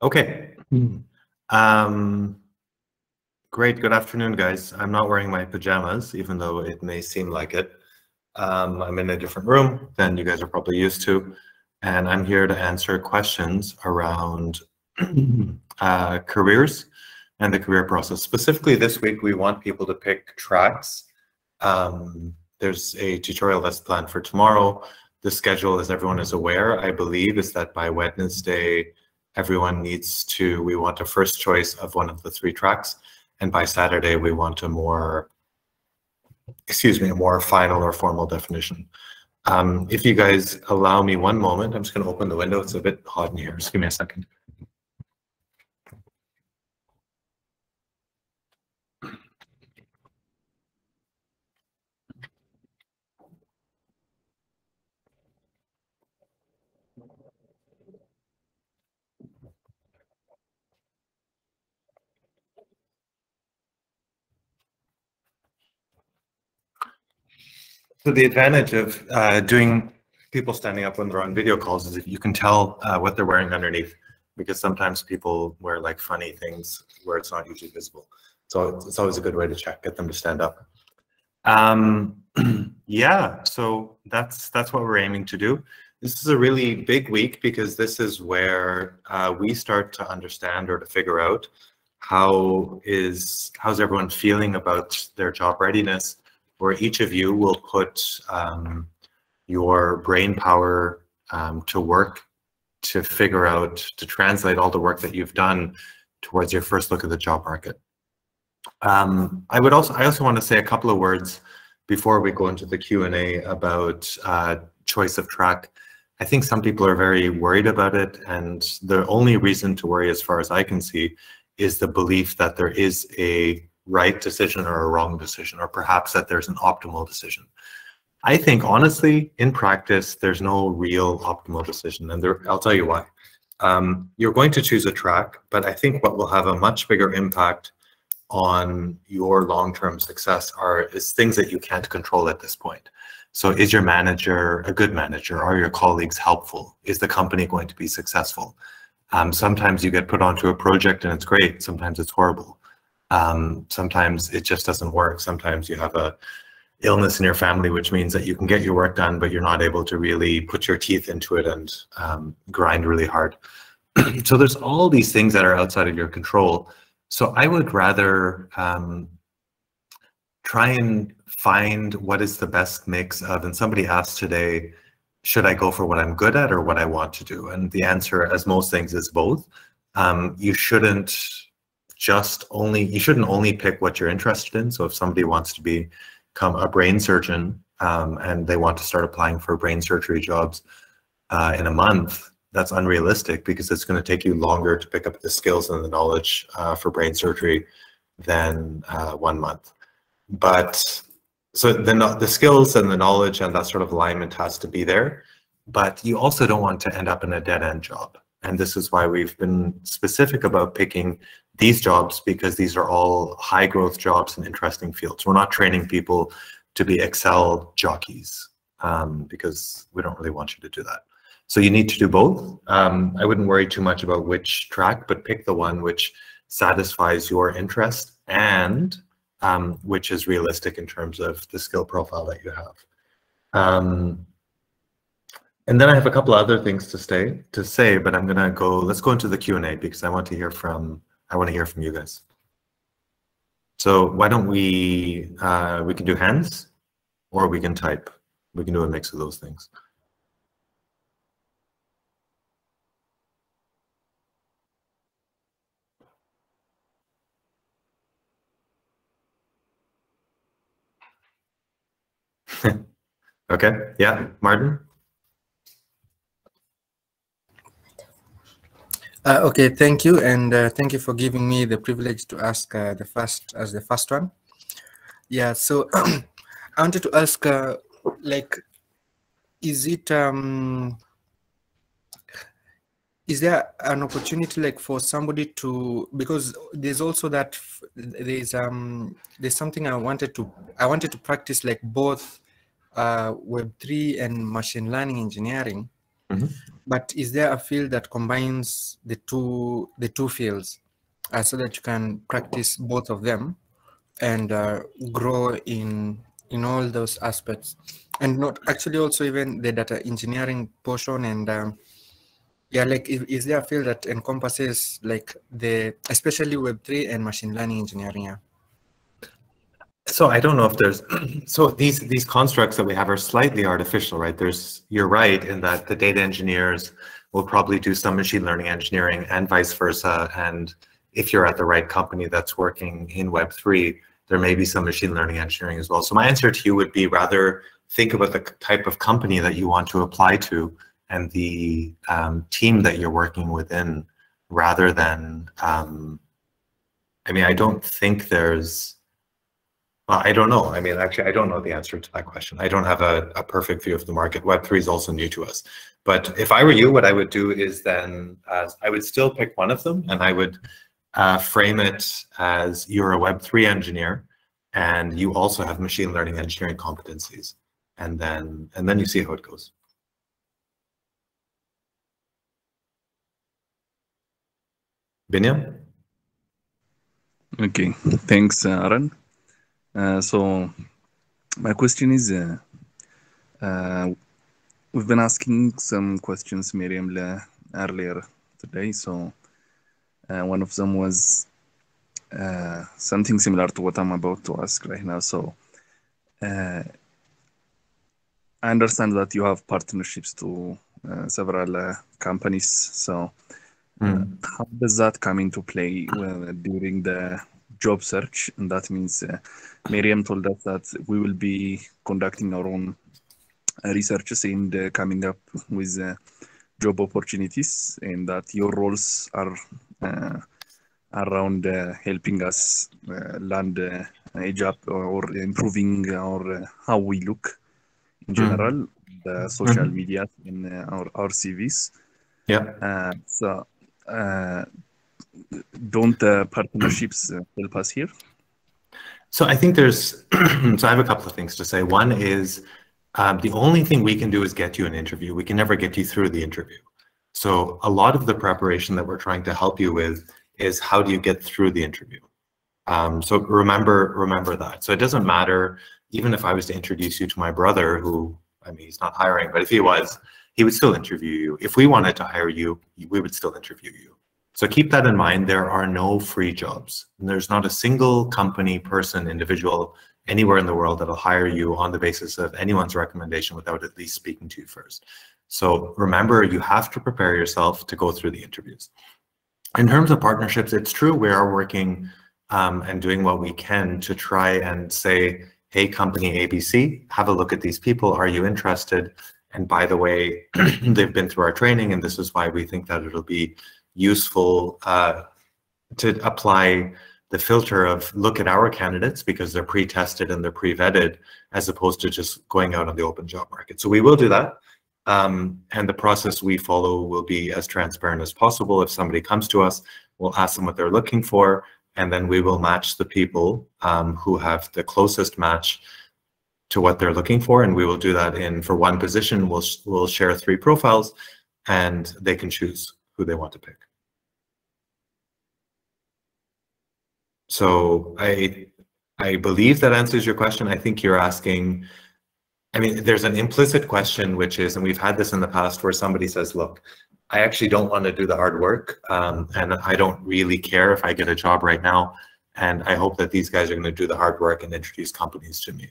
Okay. Um, great. Good afternoon, guys. I'm not wearing my pajamas, even though it may seem like it. Um, I'm in a different room than you guys are probably used to, and I'm here to answer questions around uh, careers and the career process. Specifically, this week, we want people to pick tracks. Um, there's a tutorial that's planned for tomorrow. The schedule, as everyone is aware, I believe, is that by Wednesday, everyone needs to, we want a first choice of one of the three tracks. And by Saturday, we want a more, excuse me, a more final or formal definition. Um, if you guys allow me one moment, I'm just going to open the window. It's a bit hot in here. Just give me a second. So the advantage of uh, doing people standing up when they're on video calls is if you can tell uh, what they're wearing underneath, because sometimes people wear like funny things where it's not usually visible. So it's always a good way to check, get them to stand up. Um, yeah, so that's that's what we're aiming to do. This is a really big week because this is where uh, we start to understand or to figure out how is how's everyone feeling about their job readiness where each of you will put um, your brain power um, to work to figure out, to translate all the work that you've done towards your first look at the job market. Um, I would also, I also want to say a couple of words before we go into the Q&A about uh, choice of track. I think some people are very worried about it, and the only reason to worry, as far as I can see, is the belief that there is a right decision or a wrong decision, or perhaps that there's an optimal decision. I think honestly, in practice, there's no real optimal decision, and there, I'll tell you why. Um, you're going to choose a track, but I think what will have a much bigger impact on your long-term success are is things that you can't control at this point. So is your manager a good manager? Are your colleagues helpful? Is the company going to be successful? Um, sometimes you get put onto a project and it's great. Sometimes it's horrible. Um, sometimes it just doesn't work. Sometimes you have a illness in your family, which means that you can get your work done, but you're not able to really put your teeth into it and um, grind really hard. so there's all these things that are outside of your control. So I would rather um, try and find what is the best mix of, and somebody asked today, should I go for what I'm good at or what I want to do? And the answer, as most things, is both. Um, you shouldn't just only you shouldn't only pick what you're interested in. So if somebody wants to be, become a brain surgeon um, and they want to start applying for brain surgery jobs uh, in a month, that's unrealistic because it's going to take you longer to pick up the skills and the knowledge uh, for brain surgery than uh, one month. But so the, the skills and the knowledge and that sort of alignment has to be there. But you also don't want to end up in a dead end job. And this is why we've been specific about picking these jobs because these are all high growth jobs in interesting fields. We're not training people to be Excel jockeys um, because we don't really want you to do that. So you need to do both. Um, I wouldn't worry too much about which track, but pick the one which satisfies your interest and um, which is realistic in terms of the skill profile that you have. Um, and then I have a couple other things to stay to say, but I'm gonna go. Let's go into the Q and A because I want to hear from I want to hear from you guys. So why don't we, uh, we can do hands or we can type. We can do a mix of those things. okay, yeah, Martin? Uh, okay, thank you, and uh, thank you for giving me the privilege to ask uh, the first as the first one. Yeah, so I wanted to ask, uh, like, is it um, is there an opportunity like for somebody to because there's also that there's um there's something I wanted to I wanted to practice like both uh, Web three and machine learning engineering. Mm -hmm but is there a field that combines the two the two fields uh, so that you can practice both of them and uh, grow in in all those aspects? And not actually also even the data engineering portion and um, yeah like is, is there a field that encompasses like the especially web3 and machine learning engineering yeah so I don't know if there's so these these constructs that we have are slightly artificial, right? There's you're right in that the data engineers will probably do some machine learning engineering and vice versa. And if you're at the right company that's working in Web three, there may be some machine learning engineering as well. So my answer to you would be rather think about the type of company that you want to apply to and the um, team that you're working within, rather than. Um, I mean, I don't think there's I don't know. I mean, actually, I don't know the answer to that question. I don't have a, a perfect view of the market. Web3 is also new to us. But if I were you, what I would do is then uh, I would still pick one of them and I would uh, frame it as you're a Web3 engineer and you also have machine learning engineering competencies. And then, and then you see how it goes. Binyam? Okay, thanks, uh, Arun. Uh, so my question is, uh, uh, we've been asking some questions, Miriam, earlier today. So uh, one of them was uh, something similar to what I'm about to ask right now. So I understand that you have partnerships to several companies. So mm. how does that come into play during the job search, and that means uh, Miriam told us that we will be conducting our own uh, researches and uh, coming up with uh, job opportunities, and that your roles are uh, around uh, helping us land a job or improving our how we look in hmm. general, mm. the social mm-hmm. media in our our CVs. Yeah. so don't uh, partnerships uh, help us here? So I think there's, so I have a couple of things to say. One is um, the only thing we can do is get you an interview. We can never get you through the interview. So a lot of the preparation that we're trying to help you with is how do you get through the interview? Um, so remember, remember that. So it doesn't matter, even if I was to introduce you to my brother, who, I mean, he's not hiring, but if he was, he would still interview you. If we wanted to hire you, we would still interview you. So keep that in mind. There are no free jobs. And there's not a single company, person, individual anywhere in the world that'll hire you on the basis of anyone's recommendation without at least speaking to you first. So remember, you have to prepare yourself to go through the interviews. In terms of partnerships, it's true we are working um, and doing what we can to try and say, hey, company ABC, have a look at these people. Are you interested? And by the way, they've been through our training, and this is why we think that it'll be useful uh, to apply the filter of look at our candidates because they're pre-tested and they're pre-vetted as opposed to just going out on the open job market. So we will do that. Um, and the process we follow will be as transparent as possible. If somebody comes to us, we'll ask them what they're looking for, and then we will match the people um, who have the closest match to what they're looking for. And we will do that in, for one position, we'll, we'll share three profiles and they can choose who they want to pick. So I I believe that answers your question. I think you're asking, I mean, there's an implicit question, which is, and we've had this in the past where somebody says, look, I actually don't want to do the hard work. Um, and I don't really care if I get a job right now. And I hope that these guys are going to do the hard work and introduce companies to me.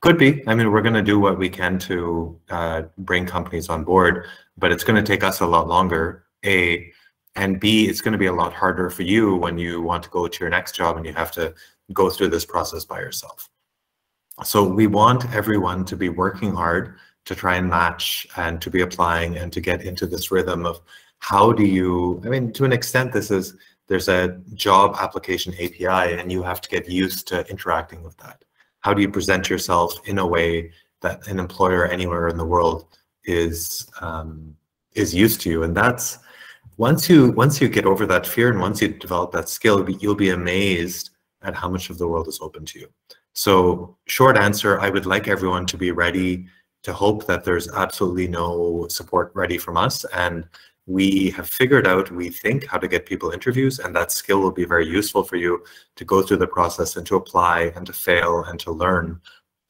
Could be. I mean, we're going to do what we can to uh, bring companies on board, but it's going to take us a lot longer. A, and B, it's going to be a lot harder for you when you want to go to your next job and you have to go through this process by yourself. So we want everyone to be working hard to try and match and to be applying and to get into this rhythm of how do you, I mean, to an extent, this is, there's a job application API and you have to get used to interacting with that. How do you present yourself in a way that an employer anywhere in the world is um, is used to you? And that's once you once you get over that fear and once you develop that skill, you'll be amazed at how much of the world is open to you. So short answer, I would like everyone to be ready to hope that there's absolutely no support ready from us. And we have figured out, we think, how to get people interviews, and that skill will be very useful for you to go through the process and to apply and to fail and to learn,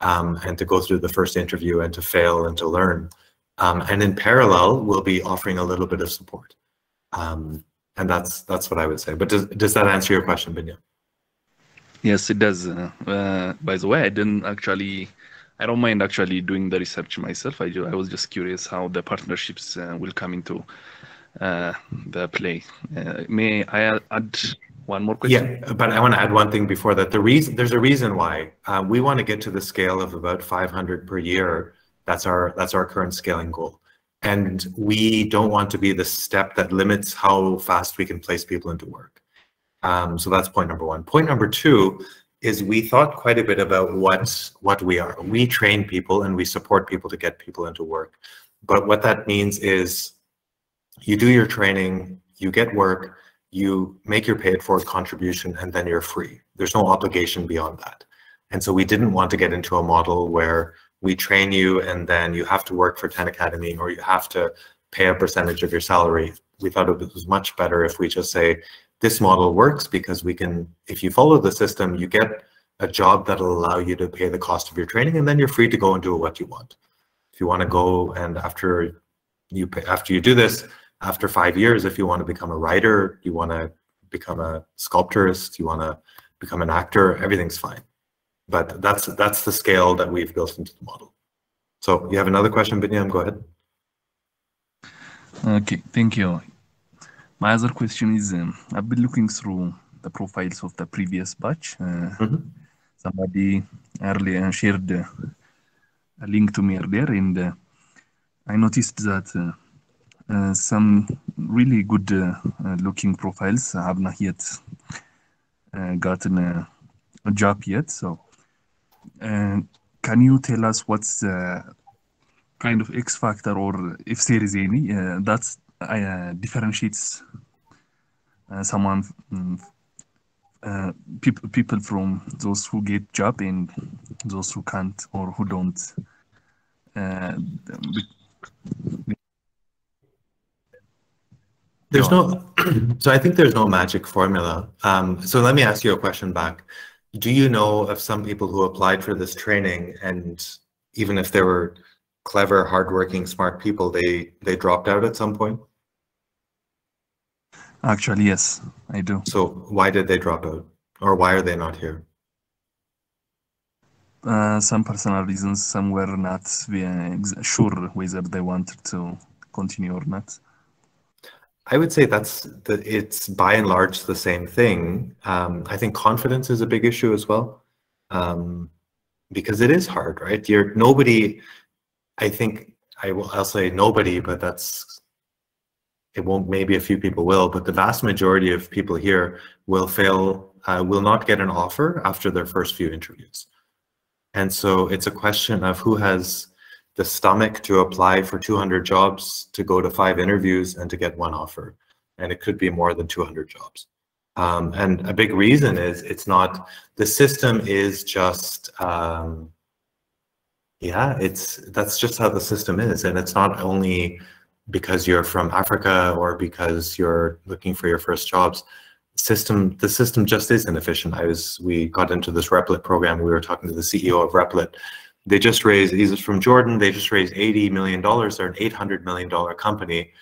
um, and to go through the first interview and to fail and to learn. Um, and in parallel, we'll be offering a little bit of support. Um, and that's that's what I would say. But does, does that answer your question, Binya? Yes, it does. Uh, by the way, I didn't actually I don't mind actually doing the research myself. I, I was just curious how the partnerships uh, will come into uh, the play. Uh, may I add one more question? Yeah, but I want to add one thing before that. The reason there's a reason why uh, we want to get to the scale of about 500 per year. That's our that's our current scaling goal, and we don't want to be the step that limits how fast we can place people into work. Um, so that's point number one. Point number two is we thought quite a bit about what what we are. We train people and we support people to get people into work. But what that means is you do your training, you get work, you make your paid for contribution, and then you're free. There's no obligation beyond that. And so we didn't want to get into a model where we train you and then you have to work for 10 Academy or you have to pay a percentage of your salary. We thought it was much better if we just say, this model works because we can, if you follow the system, you get a job that'll allow you to pay the cost of your training and then you're free to go and do what you want. If you want to go and after you pay, after you do this, after five years, if you want to become a writer, you want to become a sculptorist, you want to become an actor, everything's fine. But that's that's the scale that we've built into the model. So you have another question, Binyam? Go ahead. Okay, thank you. My other question is, um, I've been looking through the profiles of the previous batch. Uh, mm -hmm. Somebody earlier shared uh, a link to me earlier, and uh, I noticed that uh, uh, some really good uh, looking profiles have not yet gotten a, a, job yet. So, can you tell us what's the kind of X factor, or if there is any, that uh, differentiates uh, someone um, uh, people people from those who get job and those who can't or who don't uh, there's no so i think there's no magic formula. Um, so let me ask you a question back do you know of some people who applied for this training and even if they were clever hardworking smart people they they dropped out at some point Actually, yes, I do. So why did they drop out? Or why are they not here? Uh, some personal reasons, some were not sure whether they wanted to continue or not. I would say that's the, it's by and large the same thing. Um, I think confidence is a big issue as well, um, because it is hard, right? You're nobody. I think I will. I'll say nobody, but that's it won't maybe a few people will but the vast majority of people here will fail uh, will not get an offer after their first few interviews and so it's a question of who has the stomach to apply for 200 jobs to go to five interviews and to get one offer and it could be more than 200 jobs um, and a big reason is it's not the system is just um, yeah it's that's just how the system is and it's not only because you're from Africa or because you're looking for your first jobs, system the system just is inefficient. I was we got into this Replit program. We were talking to the CEO of Replit. They just raised. He's from Jordan. They just raised eighty million dollars. They're an eight hundred million dollar company,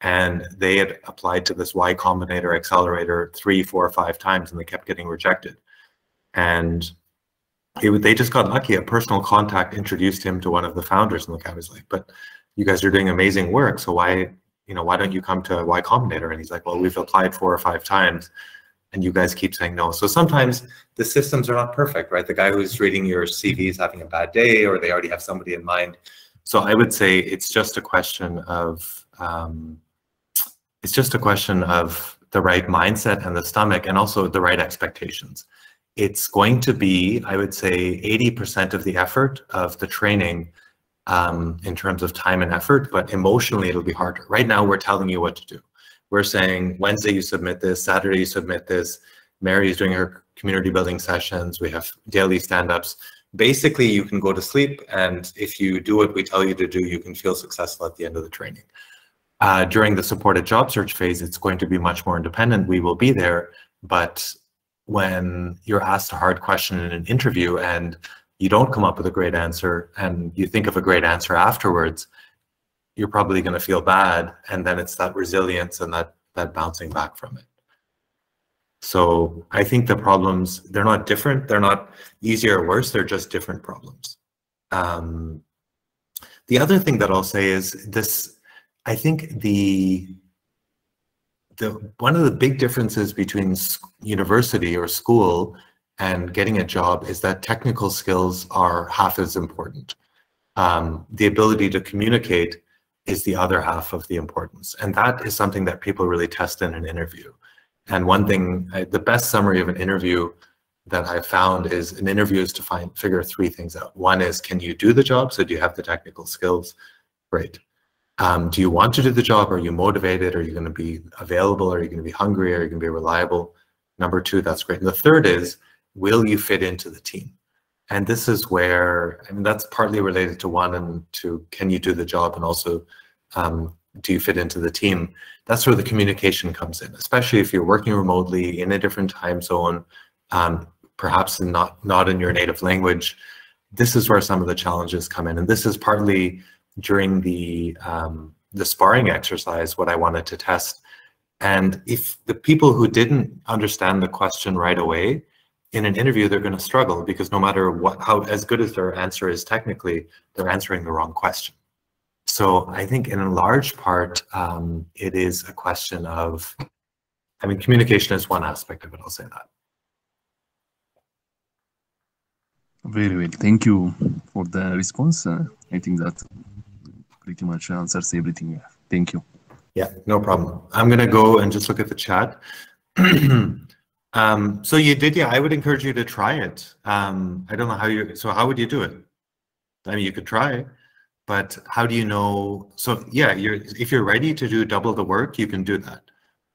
and they had applied to this Y Combinator accelerator three, four, five times, and they kept getting rejected. And it, they just got lucky. A personal contact introduced him to one of the founders, and the guy was like, "But you guys are doing amazing work. So why, you know, why don't you come to Y Combinator? And he's like, well, we've applied four or five times and you guys keep saying no. So sometimes the systems are not perfect, right? The guy who's reading your CV is having a bad day or they already have somebody in mind. So I would say it's just a question of, um, it's just a question of the right mindset and the stomach and also the right expectations. It's going to be, I would say, 80% of the effort of the training um, in terms of time and effort, but emotionally it'll be harder. Right now, we're telling you what to do. We're saying Wednesday you submit this, Saturday you submit this. Mary is doing her community building sessions. We have daily stand-ups. basically you can go to sleep and if you do what we tell you to do, you can feel successful at the end of the training. Uh, during the supported job search phase, it's going to be much more independent. We will be there, but when you're asked a hard question in an interview and you don't come up with a great answer and you think of a great answer afterwards, you're probably going to feel bad. And then it's that resilience and that, that bouncing back from it. So I think the problems, they're not different. They're not easier or worse. They're just different problems. Um, the other thing that I'll say is this, I think the, the one of the big differences between university or school and getting a job is that technical skills are half as important. Um, the ability to communicate is the other half of the importance. And that is something that people really test in an interview. And one thing, the best summary of an interview that I found is an interview is to find figure three things out. One is, can you do the job? So do you have the technical skills? Great. Um, do you want to do the job? Are you motivated? Are you going to be available? Are you going to be hungry? Are you going to be reliable? Number two, that's great. And the third is, will you fit into the team? And this is where, I mean, that's partly related to one and to can you do the job and also um, do you fit into the team? That's where the communication comes in, especially if you're working remotely in a different time zone, um, perhaps not, not in your native language. This is where some of the challenges come in. And this is partly during the, um, the sparring exercise, what I wanted to test. And if the people who didn't understand the question right away, in an interview, they're going to struggle because no matter what, how as good as their answer is technically, they're answering the wrong question. So I think in a large part, um, it is a question of, I mean, communication is one aspect of it, I'll say that. Very well. Thank you for the response. Uh, I think that pretty much answers everything. Thank you. Yeah, no problem. I'm going to go and just look at the chat. um, so you did, yeah, I would encourage you to try it. Um, I don't know how you, so how would you do it? I mean, you could try but how do you know? So yeah, you're if you're ready to do double the work, you can do that.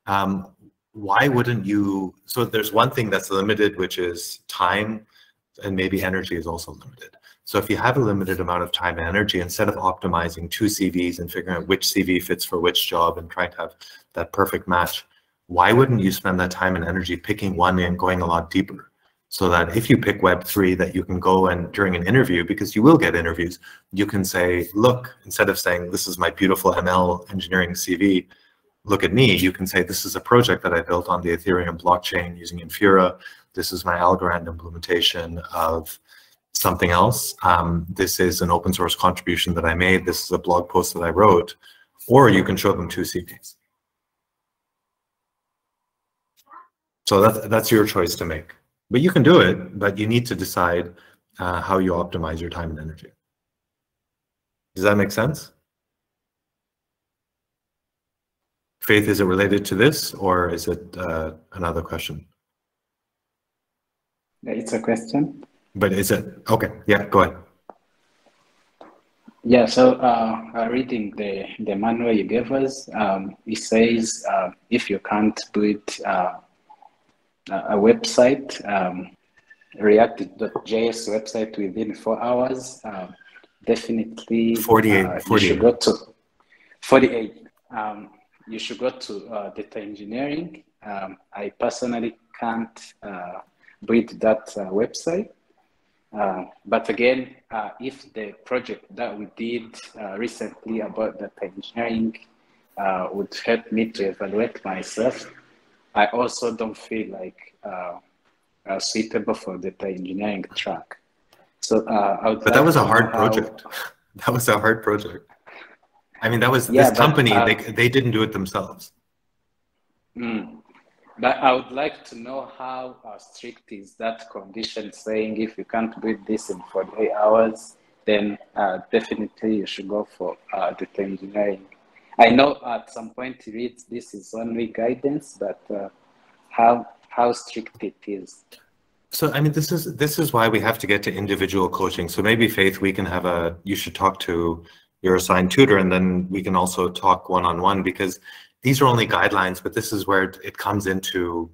Um, why wouldn't you? So there's one thing that's limited, which is time, and maybe energy is also limited. So if you have a limited amount of time and energy, instead of optimizing two CVs and figuring out which CV fits for which job and trying to have that perfect match, why wouldn't you spend that time and energy picking one and going a lot deeper? so that if you pick Web3 that you can go and during an interview, because you will get interviews, you can say, look, instead of saying, this is my beautiful ML engineering CV, look at me, you can say, this is a project that I built on the Ethereum blockchain using Infura. This is my Algorand implementation of something else. Um, this is an open source contribution that I made. This is a blog post that I wrote. Or you can show them two CVs. So that's, that's your choice to make. But you can do it, but you need to decide uh, how you optimize your time and energy. Does that make sense? Faith, is it related to this or is it uh, another question? It's a question. But is it? Okay, yeah, go ahead. Yeah, so uh, reading the, the manual you gave us, um, it says uh, if you can't build uh, a website, um, React.js website within four hours. Um, definitely 48, uh, 48. You should go to 48. Um, you should go to uh, data engineering. Um, I personally can't uh, build that uh, website. Uh, but again, uh, if the project that we did recently about data engineering would help me to evaluate myself, I also don't feel like uh, uh, suitable for the engineering track. So, uh, but that was a hard project. that was a hard project. I mean, that was yeah, this but, company. Uh, they they didn't do it themselves. Mm, but I would like to know how uh, strict is that condition saying if you can't do this in 48 hours, then uh, definitely you should go for uh, data engineering. I know at some point it reads this is only guidance, but uh, how how strict it is. So I mean, this is this is why we have to get to individual coaching. So maybe Faith, we can have a. You should talk to your assigned tutor, and then we can also talk one on one because these are only guidelines. But this is where it comes into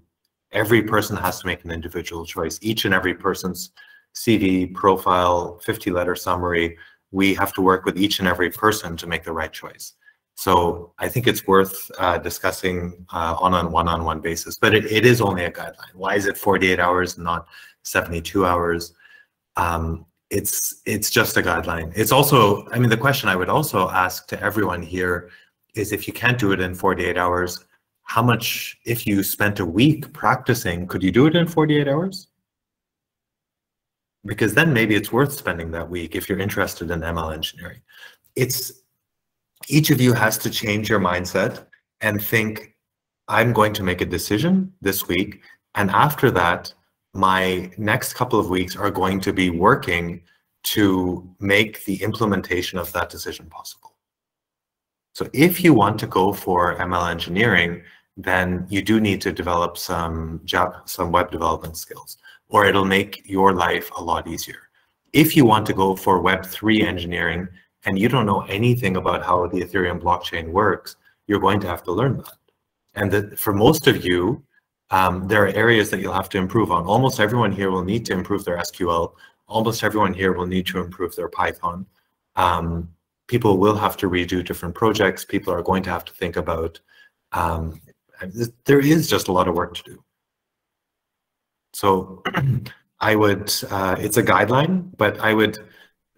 every person has to make an individual choice. Each and every person's CV, profile, 50 letter summary. We have to work with each and every person to make the right choice. So I think it's worth uh, discussing uh, on a one-on-one basis, but it, it is only a guideline. Why is it 48 hours and not 72 hours? Um, it's it's just a guideline. It's also, I mean, the question I would also ask to everyone here is if you can't do it in 48 hours, how much, if you spent a week practicing, could you do it in 48 hours? Because then maybe it's worth spending that week if you're interested in ML engineering. It's each of you has to change your mindset and think, I'm going to make a decision this week. And after that, my next couple of weeks are going to be working to make the implementation of that decision possible. So if you want to go for ML engineering, then you do need to develop some job, some web development skills, or it'll make your life a lot easier. If you want to go for Web3 engineering and you don't know anything about how the Ethereum blockchain works, you're going to have to learn that. And that for most of you, um, there are areas that you'll have to improve on. Almost everyone here will need to improve their SQL. Almost everyone here will need to improve their Python. Um, people will have to redo different projects. People are going to have to think about um, there is just a lot of work to do. So I would, uh, it's a guideline, but I would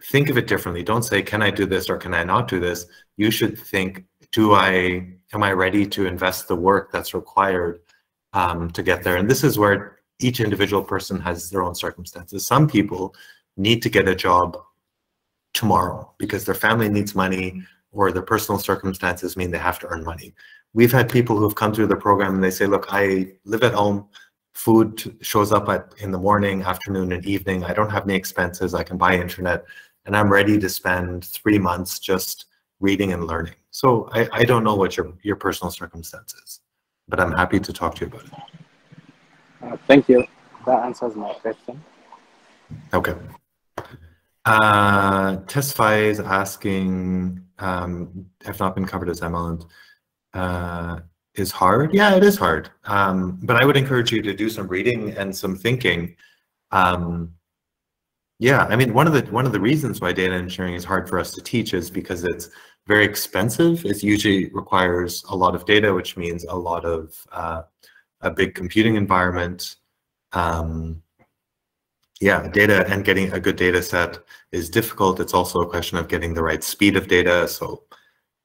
think of it differently. Don't say, can I do this or can I not do this? You should think, do I, am I ready to invest the work that's required um, to get there? And this is where each individual person has their own circumstances. Some people need to get a job tomorrow because their family needs money or their personal circumstances mean they have to earn money we've had people who have come through the program and they say, look, I live at home, food shows up at in the morning, afternoon, and evening. I don't have any expenses. I can buy internet, and I'm ready to spend three months just reading and learning. So I, I don't know what your your personal circumstances, but I'm happy to talk to you about it. Uh, thank you. That answers my question. Okay. Uh, Tesfaye is asking, um, have not been covered as ML uh, is hard. Yeah, it is hard. Um, but I would encourage you to do some reading and some thinking. Um, yeah, I mean, one of the one of the reasons why data engineering is hard for us to teach is because it's very expensive. It usually requires a lot of data, which means a lot of uh, a big computing environment. Um, yeah, data and getting a good data set is difficult. It's also a question of getting the right speed of data. So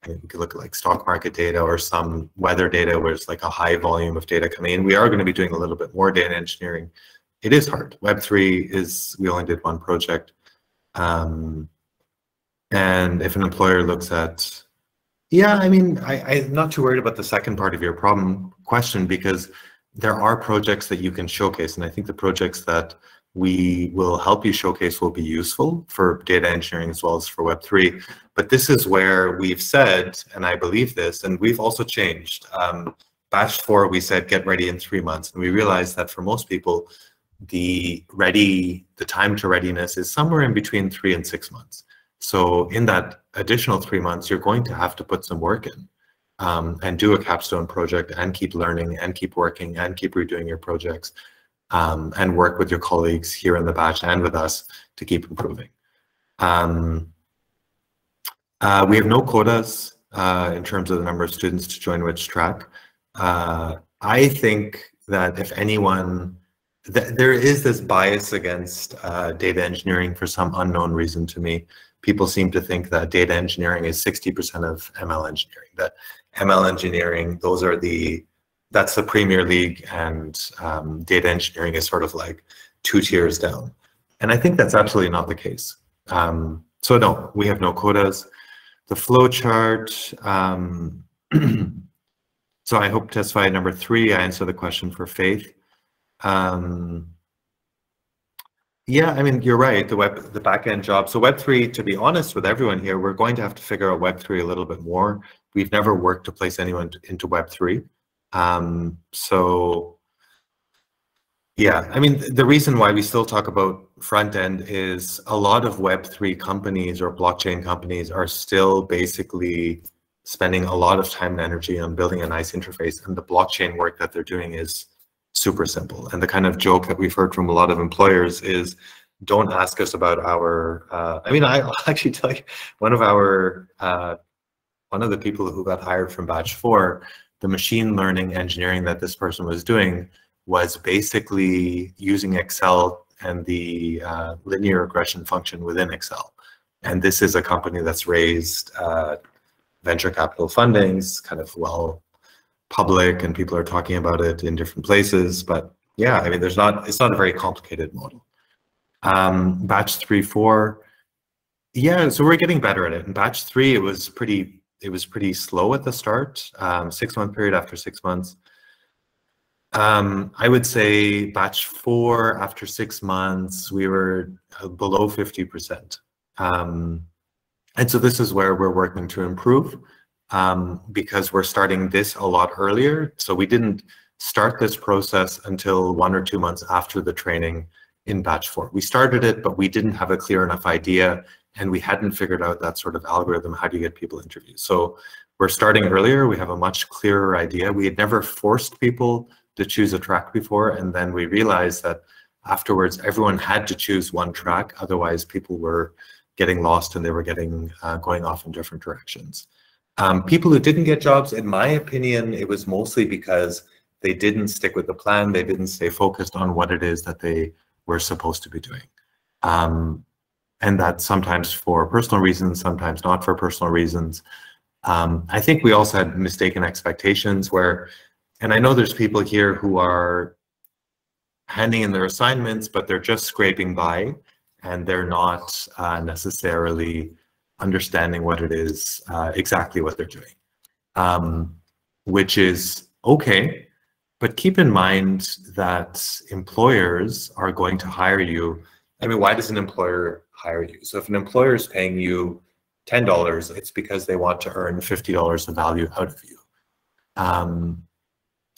you could look at like stock market data or some weather data where it's like a high volume of data coming in. We are going to be doing a little bit more data engineering. It is hard. Web3 is, we only did one project. Um, and if an employer looks at, yeah, I mean, I, I'm not too worried about the second part of your problem question because there are projects that you can showcase. And I think the projects that we will help you showcase will be useful for data engineering as well as for Web3. But this is where we've said, and I believe this, and we've also changed. Um, batch four, we said get ready in three months. And we realized that for most people, the ready, the time to readiness is somewhere in between three and six months. So in that additional three months, you're going to have to put some work in um, and do a capstone project and keep learning and keep working and keep redoing your projects um, and work with your colleagues here in the batch and with us to keep improving. Um, uh, we have no quotas uh, in terms of the number of students to join which track. Uh, I think that if anyone, there is this bias against uh, data engineering for some unknown reason to me. People seem to think that data engineering is 60% of ML engineering, that ML engineering, those are the that's the Premier League, and um, data engineering is sort of like two tiers down. And I think that's absolutely not the case. Um, so no, we have no quotas. The flow chart. Um, so I hope Tesfaye number three, I answer the question for Faith. Um, yeah, I mean, you're right, the web, the backend job. So Web3, to be honest with everyone here, we're going to have to figure out Web3 a little bit more. We've never worked to place anyone into Web3. Um, so yeah, I mean, the reason why we still talk about front end is a lot of Web3 companies or blockchain companies are still basically spending a lot of time and energy on building a nice interface. And the blockchain work that they're doing is super simple. And the kind of joke that we've heard from a lot of employers is don't ask us about our, uh, I mean, I'll actually tell you, one of our, uh, one of the people who got hired from batch four, the machine learning engineering that this person was doing was basically using Excel and the uh, linear regression function within Excel. And this is a company that's raised uh, venture capital fundings, kind of well public, and people are talking about it in different places. But yeah, I mean, there's not, it's not a very complicated model. Um, batch three, four, yeah, so we're getting better at it. In batch three, it was pretty, it was pretty slow at the start, um, six month period after six months. Um, I would say batch four, after six months, we were uh, below 50%. Um, and so this is where we're working to improve um, because we're starting this a lot earlier. So we didn't start this process until one or two months after the training in batch four. We started it, but we didn't have a clear enough idea and we hadn't figured out that sort of algorithm. How do you get people interviews? So we're starting earlier. We have a much clearer idea. We had never forced people to choose a track before. And then we realized that afterwards, everyone had to choose one track. Otherwise, people were getting lost and they were getting uh, going off in different directions. Um, people who didn't get jobs, in my opinion, it was mostly because they didn't stick with the plan. They didn't stay focused on what it is that they were supposed to be doing. Um, and that sometimes for personal reasons, sometimes not for personal reasons. Um, I think we also had mistaken expectations where and I know there's people here who are handing in their assignments, but they're just scraping by and they're not uh, necessarily understanding what it is, uh, exactly what they're doing, um, which is okay. But keep in mind that employers are going to hire you. I mean, why does an employer hire you? So if an employer is paying you $10, it's because they want to earn $50 of value out of you. Um,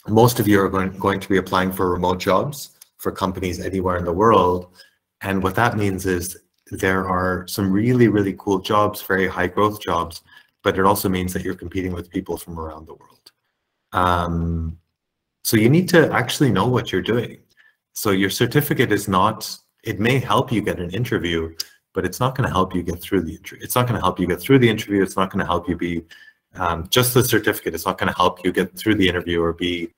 most of you are going, going to be applying for remote jobs for companies anywhere in the world. And what that means is there are some really, really cool jobs, very high growth jobs, but it also means that you're competing with people from around the world. Um, so you need to actually know what you're doing. So your certificate is not, it may help you get an interview, but it's not going to help you get through the interview. It's not going to help you get through the interview. It's not going to help you be um, just the certificate It's not going to help you get through the interview or be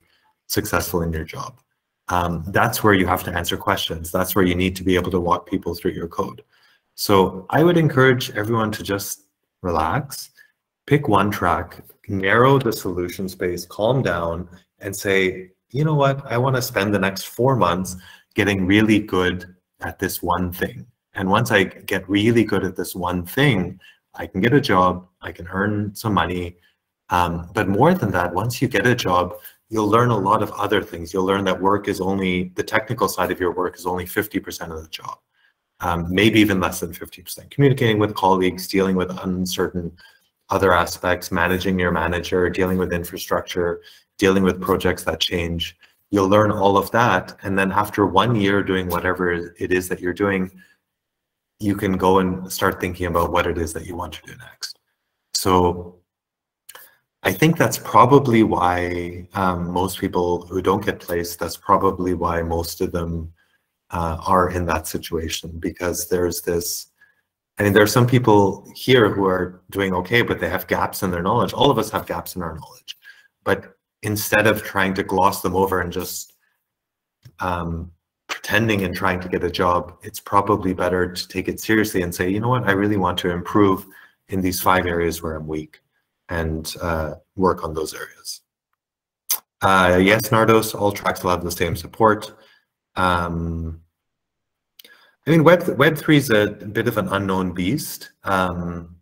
successful in your job. Um, that's where you have to answer questions. That's where you need to be able to walk people through your code. So I would encourage everyone to just relax, pick one track, narrow the solution space, calm down, and say, you know what, I want to spend the next four months getting really good at this one thing. And once I get really good at this one thing, I can get a job, I can earn some money. Um, but more than that, once you get a job, you'll learn a lot of other things. You'll learn that work is only, the technical side of your work is only 50% of the job, um, maybe even less than 50%. Communicating with colleagues, dealing with uncertain other aspects, managing your manager, dealing with infrastructure, dealing with projects that change. You'll learn all of that. And then after one year doing whatever it is that you're doing, you can go and start thinking about what it is that you want to do next. So I think that's probably why um, most people who don't get placed, that's probably why most of them uh, are in that situation because there's this, I mean, there are some people here who are doing okay, but they have gaps in their knowledge. All of us have gaps in our knowledge. But instead of trying to gloss them over and just um, pretending and trying to get a job, it's probably better to take it seriously and say, you know what, I really want to improve in these five areas where I'm weak and uh, work on those areas. Uh, yes, Nardos, all tracks will have the same support. Um, I mean, Web, Web3 is a bit of an unknown beast. Um,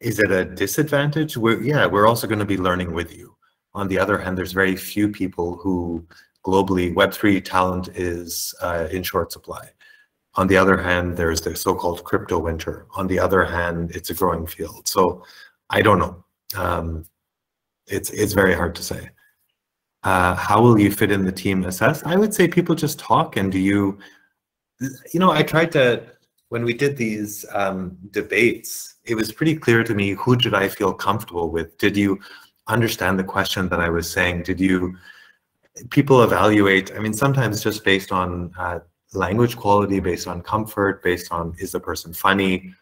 is it a disadvantage? We're, yeah, we're also going to be learning with you. On the other hand, there's very few people who globally, Web3 talent is uh, in short supply. On the other hand, there's the so-called crypto winter. On the other hand, it's a growing field. So I don't know. Um, it's it's very hard to say. Uh, how will you fit in the team assess? I would say people just talk and do you, you know, I tried to, when we did these um, debates, it was pretty clear to me who did I feel comfortable with? Did you understand the question that I was saying? Did you, people evaluate, I mean, sometimes just based on uh, language quality, based on comfort, based on is the person funny.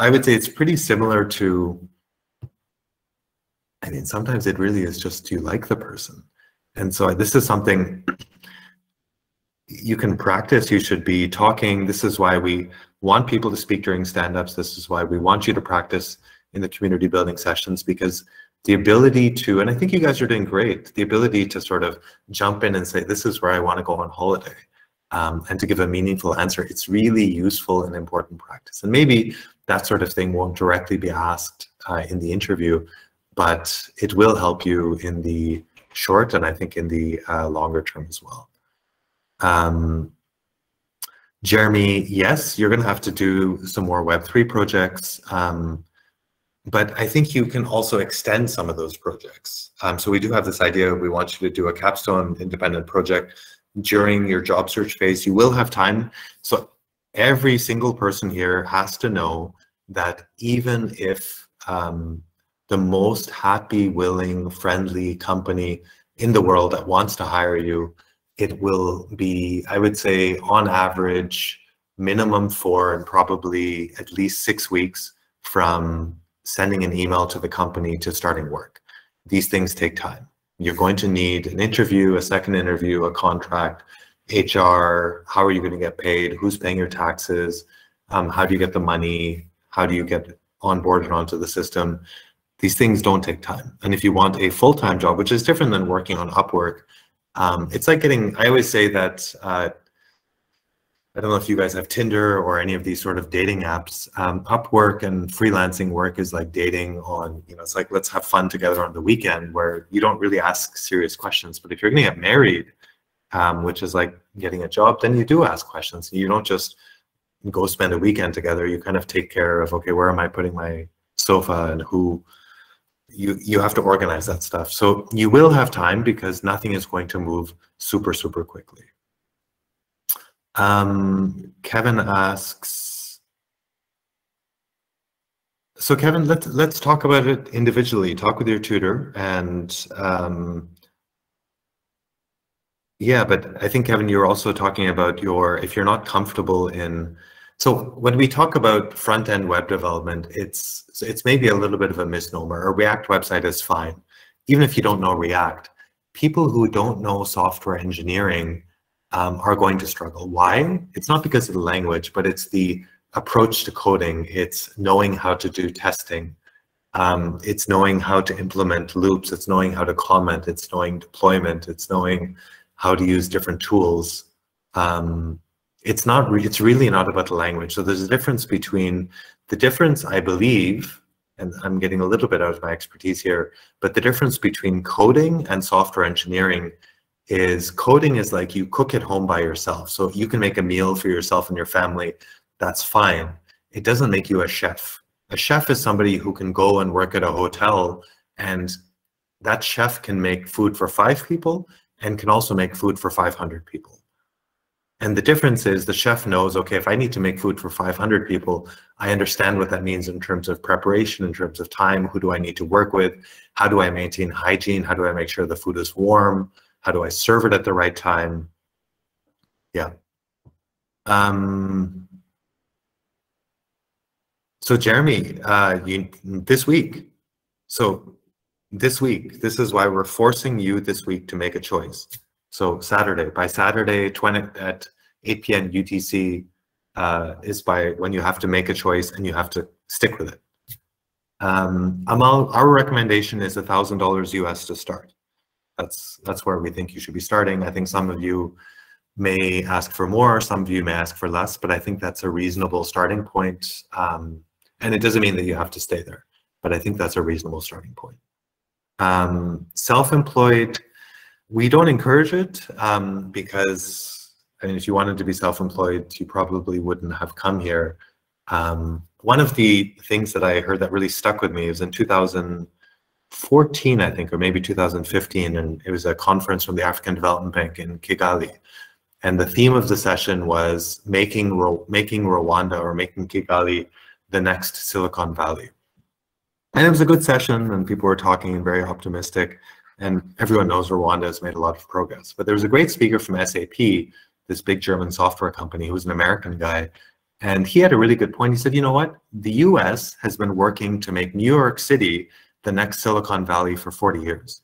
I would say it's pretty similar to, I mean, sometimes it really is just you like the person? And so this is something you can practice. You should be talking. This is why we want people to speak during stand-ups. This is why we want you to practice in the community building sessions because the ability to, and I think you guys are doing great, the ability to sort of jump in and say, this is where I want to go on holiday. Um, and to give a meaningful answer, it's really useful and important practice. And maybe that sort of thing won't directly be asked uh, in the interview, but it will help you in the short and I think in the uh, longer term as well. Um, Jeremy, yes, you're going to have to do some more Web3 projects. Um, but I think you can also extend some of those projects. Um, so we do have this idea, we want you to do a capstone independent project during your job search phase. You will have time. So every single person here has to know that even if um, the most happy, willing, friendly company in the world that wants to hire you, it will be, I would say, on average, minimum four and probably at least six weeks from sending an email to the company to starting work. These things take time. You're going to need an interview, a second interview, a contract, HR, how are you going to get paid, who's paying your taxes, um, how do you get the money, how do you get onboarded onto the system. These things don't take time. And if you want a full-time job, which is different than working on Upwork, um, it's like getting, I always say that uh, I don't know if you guys have Tinder or any of these sort of dating apps. Um, Upwork and freelancing work is like dating on, you know, it's like let's have fun together on the weekend where you don't really ask serious questions. But if you're going to get married, um, which is like getting a job, then you do ask questions. You don't just go spend a weekend together. You kind of take care of, okay, where am I putting my sofa and who, you, you have to organize that stuff. So you will have time because nothing is going to move super, super quickly. Um, Kevin asks, so Kevin, let's let's talk about it individually. Talk with your tutor, and um, yeah, but I think Kevin, you're also talking about your if you're not comfortable in. So when we talk about front end web development, it's it's maybe a little bit of a misnomer. A React website is fine, even if you don't know React. People who don't know software engineering um, are going to struggle. Why? It's not because of the language, but it's the approach to coding. It's knowing how to do testing. Um, it's knowing how to implement loops. It's knowing how to comment. It's knowing deployment. It's knowing how to use different tools. Um, it's not. Re it's really not about the language. So there's a difference between the difference, I believe, and I'm getting a little bit out of my expertise here, but the difference between coding and software engineering is coding is like you cook at home by yourself. So if you can make a meal for yourself and your family. That's fine. It doesn't make you a chef. A chef is somebody who can go and work at a hotel and that chef can make food for five people and can also make food for 500 people. And the difference is the chef knows, okay, if I need to make food for 500 people, I understand what that means in terms of preparation, in terms of time, who do I need to work with, how do I maintain hygiene, how do I make sure the food is warm, how do I serve it at the right time? Yeah. Um, so Jeremy, uh, you, this week, so this week, this is why we're forcing you this week to make a choice. So Saturday, by Saturday 20 at 8 p.m. UTC uh, is by when you have to make a choice and you have to stick with it. Um, Amal, our recommendation is $1,000 US to start that's that's where we think you should be starting. I think some of you may ask for more, some of you may ask for less, but I think that's a reasonable starting point. Um, and it doesn't mean that you have to stay there, but I think that's a reasonable starting point. Um, Self-employed, we don't encourage it um, because I mean, if you wanted to be self-employed, you probably wouldn't have come here. Um, one of the things that I heard that really stuck with me is in 2014, I think, or maybe 2015, and it was a conference from the African Development Bank in Kigali. And the theme of the session was making, making Rwanda or making Kigali the next Silicon Valley. And it was a good session, and people were talking and very optimistic. And everyone knows Rwanda has made a lot of progress. But there was a great speaker from SAP this big German software company, who was an American guy. And he had a really good point. He said, you know what? The US has been working to make New York City the next Silicon Valley for 40 years.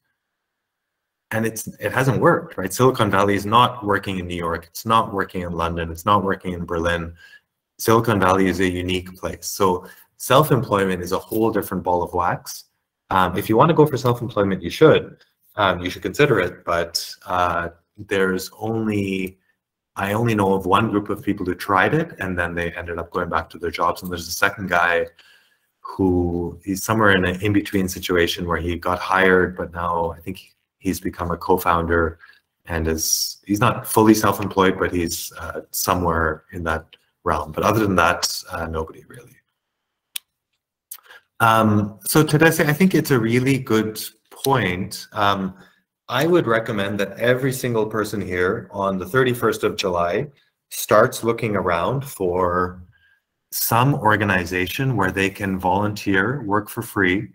And it's it hasn't worked, right? Silicon Valley is not working in New York. It's not working in London. It's not working in Berlin. Silicon Valley is a unique place. So self-employment is a whole different ball of wax. Um, if you want to go for self-employment, you should. Um, you should consider it, but uh, there's only I only know of one group of people who tried it and then they ended up going back to their jobs. And there's a second guy who he's somewhere in an in-between situation where he got hired, but now I think he's become a co-founder and is he's not fully self-employed, but he's uh, somewhere in that realm. But other than that, uh, nobody really. Um, so Tadesse, I think it's a really good point. Um, I would recommend that every single person here on the 31st of July starts looking around for some organization where they can volunteer, work for free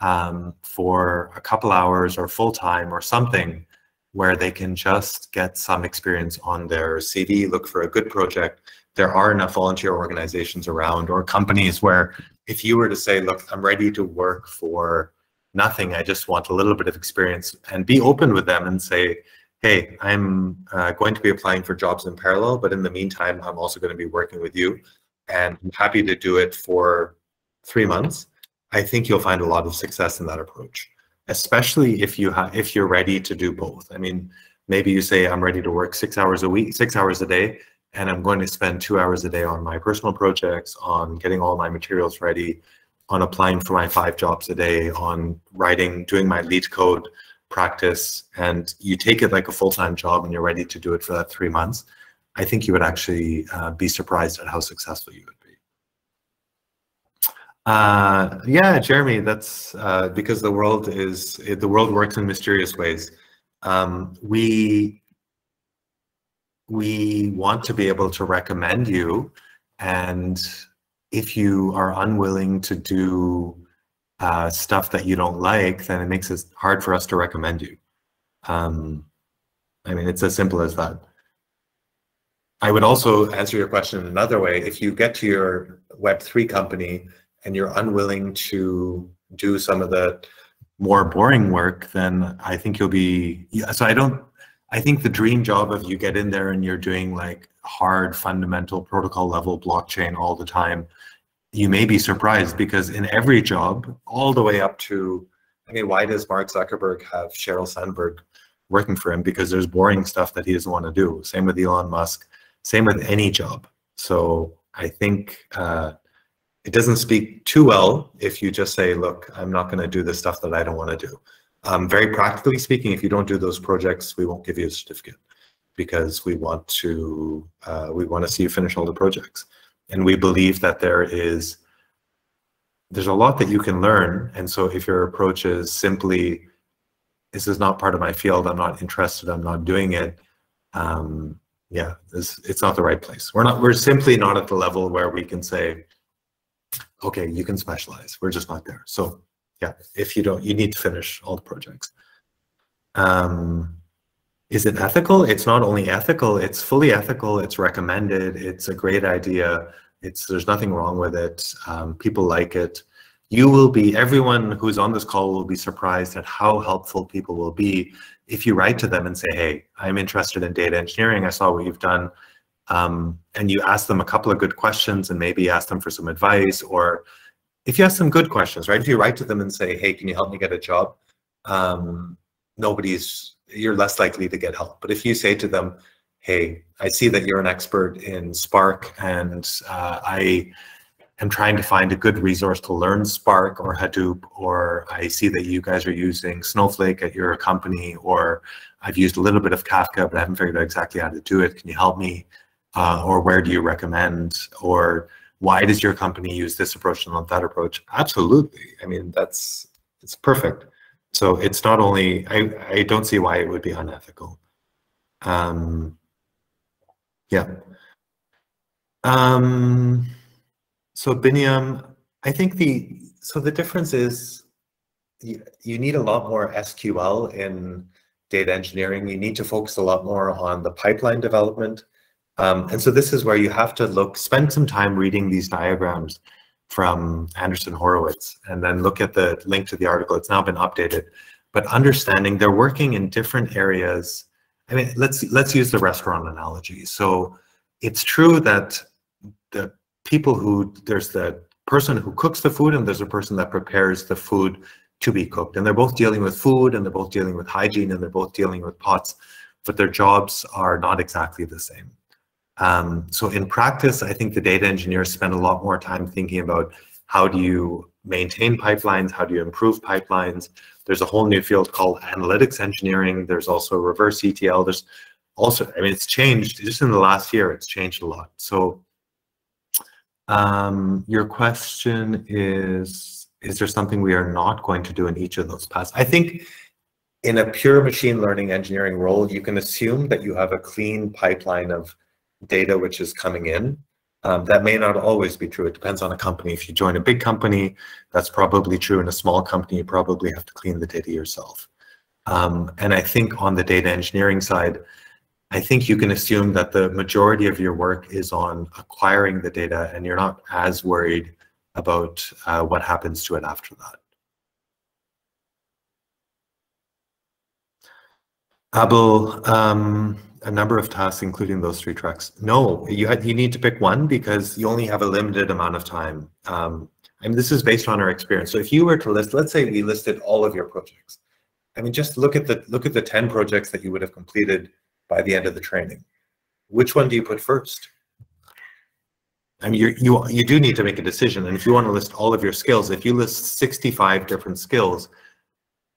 um, for a couple hours or full time or something where they can just get some experience on their CV, look for a good project. There are enough volunteer organizations around or companies where if you were to say, look, I'm ready to work for nothing. I just want a little bit of experience and be open with them and say, hey, I'm uh, going to be applying for jobs in parallel, but in the meantime, I'm also going to be working with you and I'm happy to do it for three months. I think you'll find a lot of success in that approach, especially if you have if you're ready to do both. I mean, maybe you say I'm ready to work six hours a week, six hours a day, and I'm going to spend two hours a day on my personal projects, on getting all my materials ready, on applying for my five jobs a day, on writing, doing my LeetCode practice, and you take it like a full-time job and you're ready to do it for that three months, I think you would actually uh, be surprised at how successful you would be. Uh, yeah, Jeremy, that's uh, because the world is, the world works in mysterious ways. Um, we, we want to be able to recommend you and if you are unwilling to do uh, stuff that you don't like, then it makes it hard for us to recommend you. Um, I mean, it's as simple as that. I would also answer your question another way. If you get to your Web3 company and you're unwilling to do some of the more boring work, then I think you'll be, so I don't, I think the dream job of you get in there and you're doing like hard fundamental protocol level blockchain all the time you may be surprised because in every job, all the way up to, I mean, why does Mark Zuckerberg have Sheryl Sandberg working for him? Because there's boring stuff that he doesn't want to do. Same with Elon Musk. Same with any job. So I think uh, it doesn't speak too well if you just say, look, I'm not going to do the stuff that I don't want to do. Um, very practically speaking, if you don't do those projects, we won't give you a certificate because we want to uh, we want to see you finish all the projects. And we believe that there is there's a lot that you can learn. And so if your approach is simply this is not part of my field. I'm not interested. I'm not doing it um, yeah this, it's not the right place. We're not we're simply not at the level where we can say okay you can specialize. We're just not there. So yeah if you don't you need to finish all the projects um, is it ethical? It's not only ethical, it's fully ethical, it's recommended, it's a great idea. It's There's nothing wrong with it. Um, people like it. You will be, everyone who's on this call will be surprised at how helpful people will be if you write to them and say, hey, I'm interested in data engineering. I saw what you've done. Um, and you ask them a couple of good questions and maybe ask them for some advice or if you ask them good questions, right? If you write to them and say, hey, can you help me get a job? Um, nobody's you're less likely to get help. But if you say to them, hey, I see that you're an expert in Spark and uh, I am trying to find a good resource to learn Spark or Hadoop, or I see that you guys are using Snowflake at your company, or I've used a little bit of Kafka, but I haven't figured out exactly how to do it. Can you help me? Uh, or where do you recommend? Or why does your company use this approach and not that approach? Absolutely. I mean, that's it's perfect. So it's not only, I, I don't see why it would be unethical. Um, yeah. Um, so Biniam, I think the, so the difference is you, you need a lot more SQL in data engineering, you need to focus a lot more on the pipeline development. Um, and so this is where you have to look, spend some time reading these diagrams from Andreessen Horowitz, and then look at the link to the article. It's now been updated, but understanding they're working in different areas. I mean, let's let's use the restaurant analogy. So it's true that the people who there's the person who cooks the food and there's a person that prepares the food to be cooked. And they're both dealing with food and they're both dealing with hygiene and they're both dealing with pots, but their jobs are not exactly the same. Um, so in practice, I think the data engineers spend a lot more time thinking about how do you maintain pipelines, how do you improve pipelines. There's a whole new field called analytics engineering. There's also reverse ETL. There's also, I mean, it's changed just in the last year, it's changed a lot. So um, your question is, is there something we are not going to do in each of those paths? I think in a pure machine learning engineering role, you can assume that you have a clean pipeline of data which is coming in. Um, that may not always be true. It depends on a company. If you join a big company, that's probably true. In a small company, you probably have to clean the data yourself. Um, and I think on the data engineering side, I think you can assume that the majority of your work is on acquiring the data and you're not as worried about uh, what happens to it after that. Abel, um, a number of tasks, including those three tracks. No, you had, you need to pick one because you only have a limited amount of time. Um, this is based on our experience. So if you were to list, let's say we listed all of your projects. I mean, just look at the look at the 10 projects that you would have completed by the end of the training. Which one do you put first? I mean, you you you do need to make a decision. And if you want to list all of your skills, if you list 65 different skills,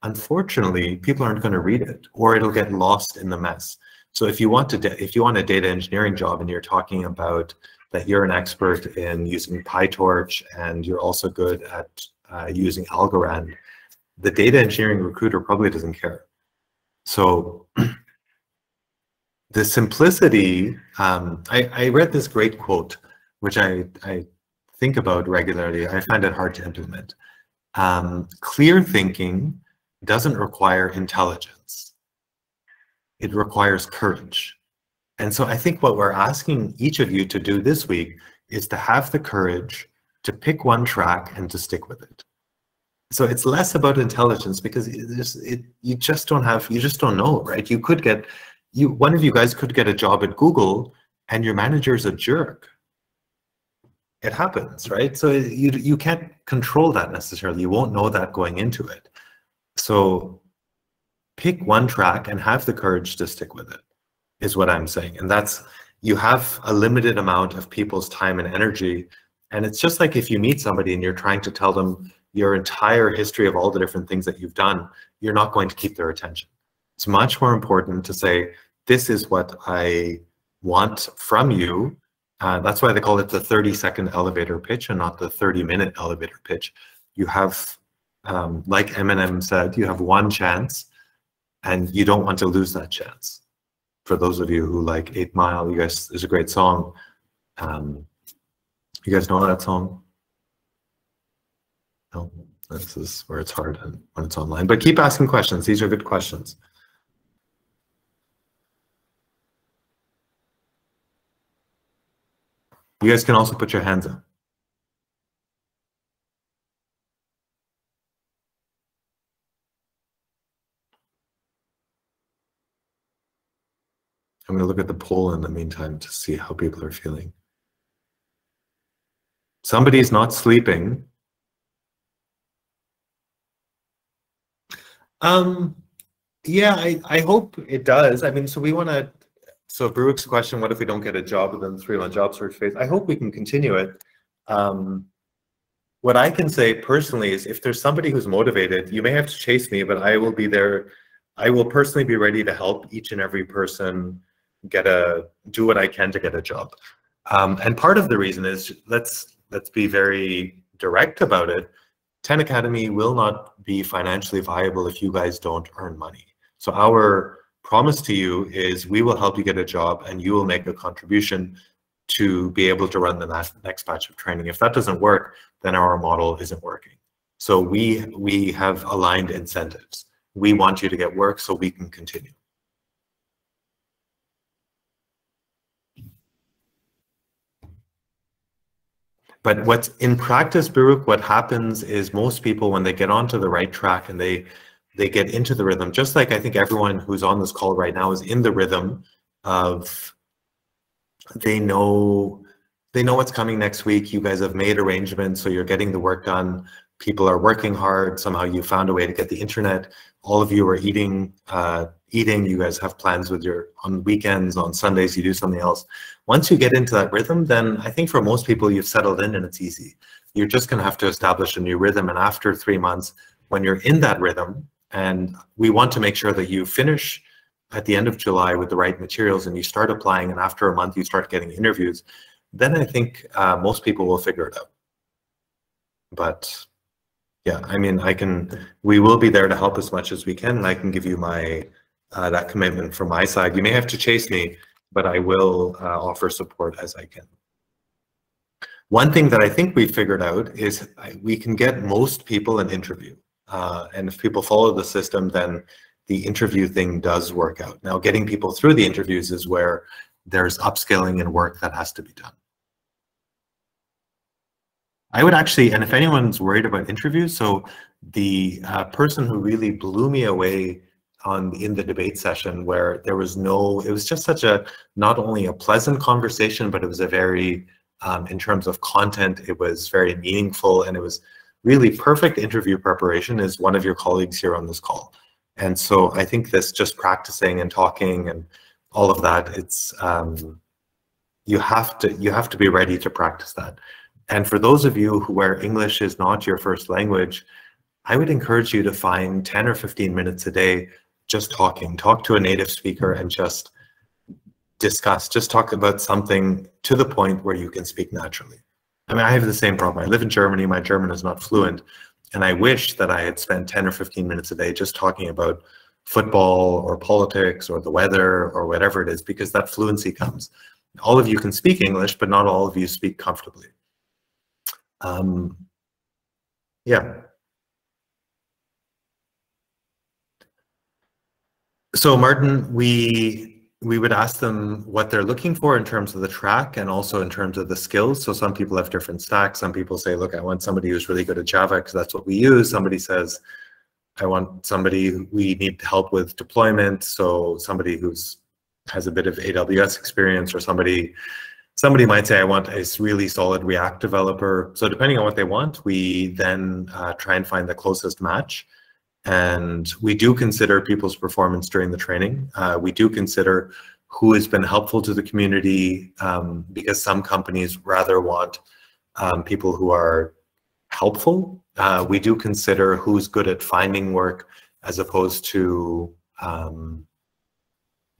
unfortunately, people aren't going to read it, or it'll get lost in the mess. So if you want to, if you want a data engineering job and you're talking about that you're an expert in using PyTorch and you're also good at uh, using Algorand, the data engineering recruiter probably doesn't care. So the simplicity, um, I, I read this great quote, which I, I think about regularly. I find it hard to implement. Um, clear thinking doesn't require intelligence it requires courage. And so I think what we're asking each of you to do this week is to have the courage to pick one track and to stick with it. So it's less about intelligence because it it, you just don't have, you just don't know, right? You could get, you one of you guys could get a job at Google and your manager's a jerk. It happens, right? So you, you can't control that necessarily. You won't know that going into it. So pick one track and have the courage to stick with it is what i'm saying. And that's you have a limited amount of people's time and energy. And it's just like if you meet somebody and you're trying to tell them your entire history of all the different things that you've done you're not going to keep their attention. It's much more important to say this is what i want from you. Uh, that's why they call it the 30 second elevator pitch and not the 30 minute elevator pitch. You have um, like eminem said you have one chance and you don't want to lose that chance. For those of you who like Eight Mile, you guys, there's a great song. Um, you guys know that song? No, this is where it's hard when it's online. But keep asking questions. These are good questions. You guys can also put your hands up. I'm going to look at the poll in the meantime to see how people are feeling. Somebody's not sleeping. Um, yeah, I, I hope it does. I mean, so we want to, so Bruick's question, what if we don't get a job within the three-month job search phase? I hope we can continue it. Um, what I can say personally is if there's somebody who's motivated, you may have to chase me, but I will be there. I will personally be ready to help each and every person get a do what I can to get a job. Um, and part of the reason is let's let's be very direct about it. 10 Academy will not be financially viable if you guys don't earn money. So our promise to you is we will help you get a job and you will make a contribution to be able to run the next batch of training. If that doesn't work, then our model isn't working. So we we have aligned incentives. we want you to get work so we can continue. But what's in practice, Baruch, what happens is most people, when they get onto the right track and they they get into the rhythm, just like I think everyone who's on this call right now is in the rhythm of they know they know what's coming next week. You guys have made arrangements, so you're getting the work done. People are working hard. Somehow you found a way to get the internet. All of you are eating. Uh, eating. You guys have plans with your on weekends, on Sundays. You do something else. Once you get into that rhythm, then I think for most people you've settled in and it's easy. You're just going to have to establish a new rhythm. And after three months, when you're in that rhythm, and we want to make sure that you finish at the end of July with the right materials and you start applying, and after a month you start getting interviews, then I think uh, most people will figure it out. But yeah, I mean, I can, we will be there to help as much as we can, and I can give you my, uh, that commitment from my side. You may have to chase me, but I will uh, offer support as I can. One thing that I think we figured out is we can get most people an interview. Uh, and if people follow the system, then the interview thing does work out. Now, getting people through the interviews is where there's upskilling and work that has to be done. I would actually, and if anyone's worried about interviews, so the uh, person who really blew me away on in the debate session where there was no, it was just such a, not only a pleasant conversation, but it was a very, um, in terms of content, it was very meaningful and it was really perfect interview preparation is one of your colleagues here on this call. And so I think this just practicing and talking and all of that, it's, um, you have to, you have to be ready to practice that. And for those of you who where English is not your first language, I would encourage you to find 10 or 15 minutes a day just talking. Talk to a native speaker and just discuss, just talk about something to the point where you can speak naturally. I mean, I have the same problem. I live in Germany, my German is not fluent, and I wish that I had spent 10 or 15 minutes a day just talking about football or politics or the weather or whatever it is, because that fluency comes. All of you can speak English, but not all of you speak comfortably. Um, yeah. So Martin, we we would ask them what they're looking for in terms of the track and also in terms of the skills. So some people have different stacks. Some people say, look, I want somebody who's really good at Java because that's what we use. Somebody says, I want somebody we need help with deployment. So somebody who's has a bit of AWS experience or somebody somebody might say, I want a really solid React developer. So depending on what they want, we then uh, try and find the closest match. And we do consider people's performance during the training. Uh, we do consider who has been helpful to the community um, because some companies rather want um, people who are helpful. Uh, we do consider who's good at finding work as opposed to um,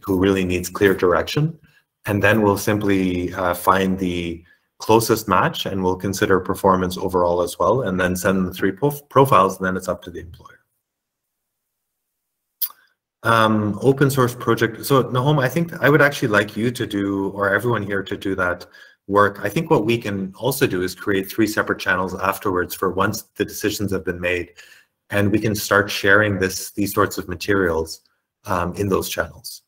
who really needs clear direction. And then we'll simply uh, find the closest match and we'll consider performance overall as well and then send the three prof profiles and then it's up to the employer. Um, open source project. So Nahom, I think I would actually like you to do, or everyone here to do that work. I think what we can also do is create three separate channels afterwards for once the decisions have been made, and we can start sharing this these sorts of materials um, in those channels.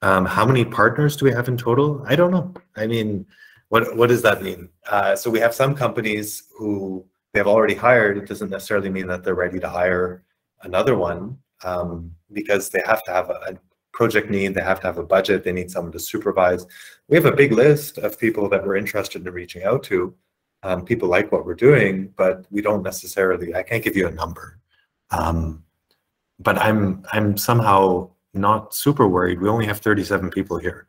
Um, how many partners do we have in total? I don't know. I mean, what what does that mean? Uh, so we have some companies who they have already hired. It doesn't necessarily mean that they're ready to hire another one um, because they have to have a, project need, they have to have a budget, they need someone to supervise. We have a big list of people that we're interested in reaching out to. Um, people like what we're doing, but we don't necessarily, I can't give you a number. Um, but I'm, I'm somehow not super worried. We only have 37 people here.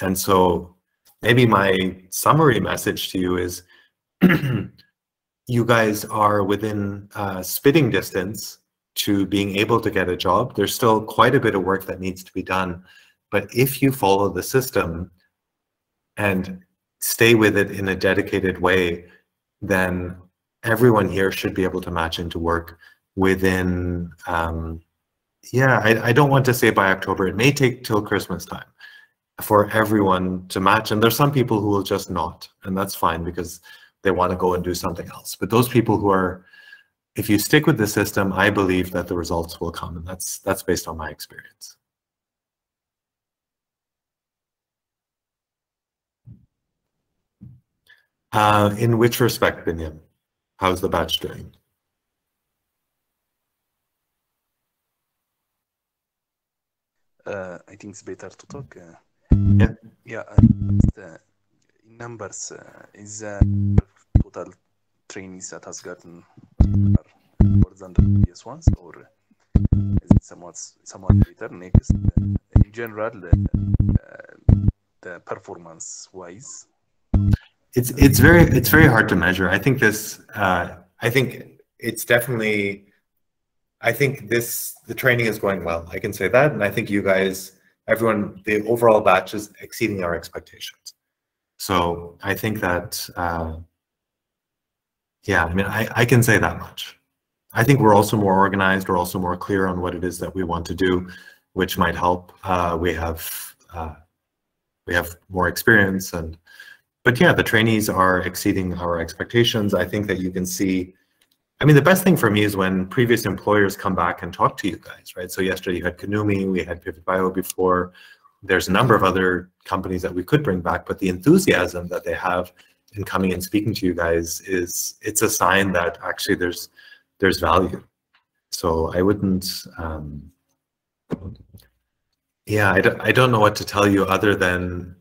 And so maybe my summary message to you is you guys are within uh, spitting distance to being able to get a job. There's still quite a bit of work that needs to be done. But if you follow the system and stay with it in a dedicated way, then everyone here should be able to match into work within, um, yeah, I, I don't want to say by October. It may take till Christmas time for everyone to match. And there's some people who will just not, and that's fine because they want to go and do something else. But those people who are if you stick with the system, I believe that the results will come, and that's that's based on my experience. Uh, in which respect, Binyam? How's the batch doing? Uh, I think it's better to talk. Uh, Yeah. yeah, uh, uh, in numbers, uh, is uh, total trainees that has gotten than the previous ones, or is it somewhat somewhat later? Next, uh, in general, uh, the performance wise, It's it's very it's very hard to measure. I think this uh, I think it's definitely I think this the training is going well. I can say that, and I think you guys, everyone, the overall batch is exceeding our expectations. So I think that uh, yeah, I mean I, I can say that much. I think we're also more organized. We're also more clear on what it is that we want to do, which might help. Uh, we have uh, we have more experience and but yeah, the trainees are exceeding our expectations. I think that you can see, I mean, the best thing for me is when previous employers come back and talk to you guys, right? So yesterday you had Kanumi, we had Pivot Bio before. There's a number of other companies that we could bring back, but the enthusiasm that they have in coming and speaking to you guys is, it's a sign that actually there's, there's value. So I wouldn't, um, yeah, I don't, I don't know what to tell you other than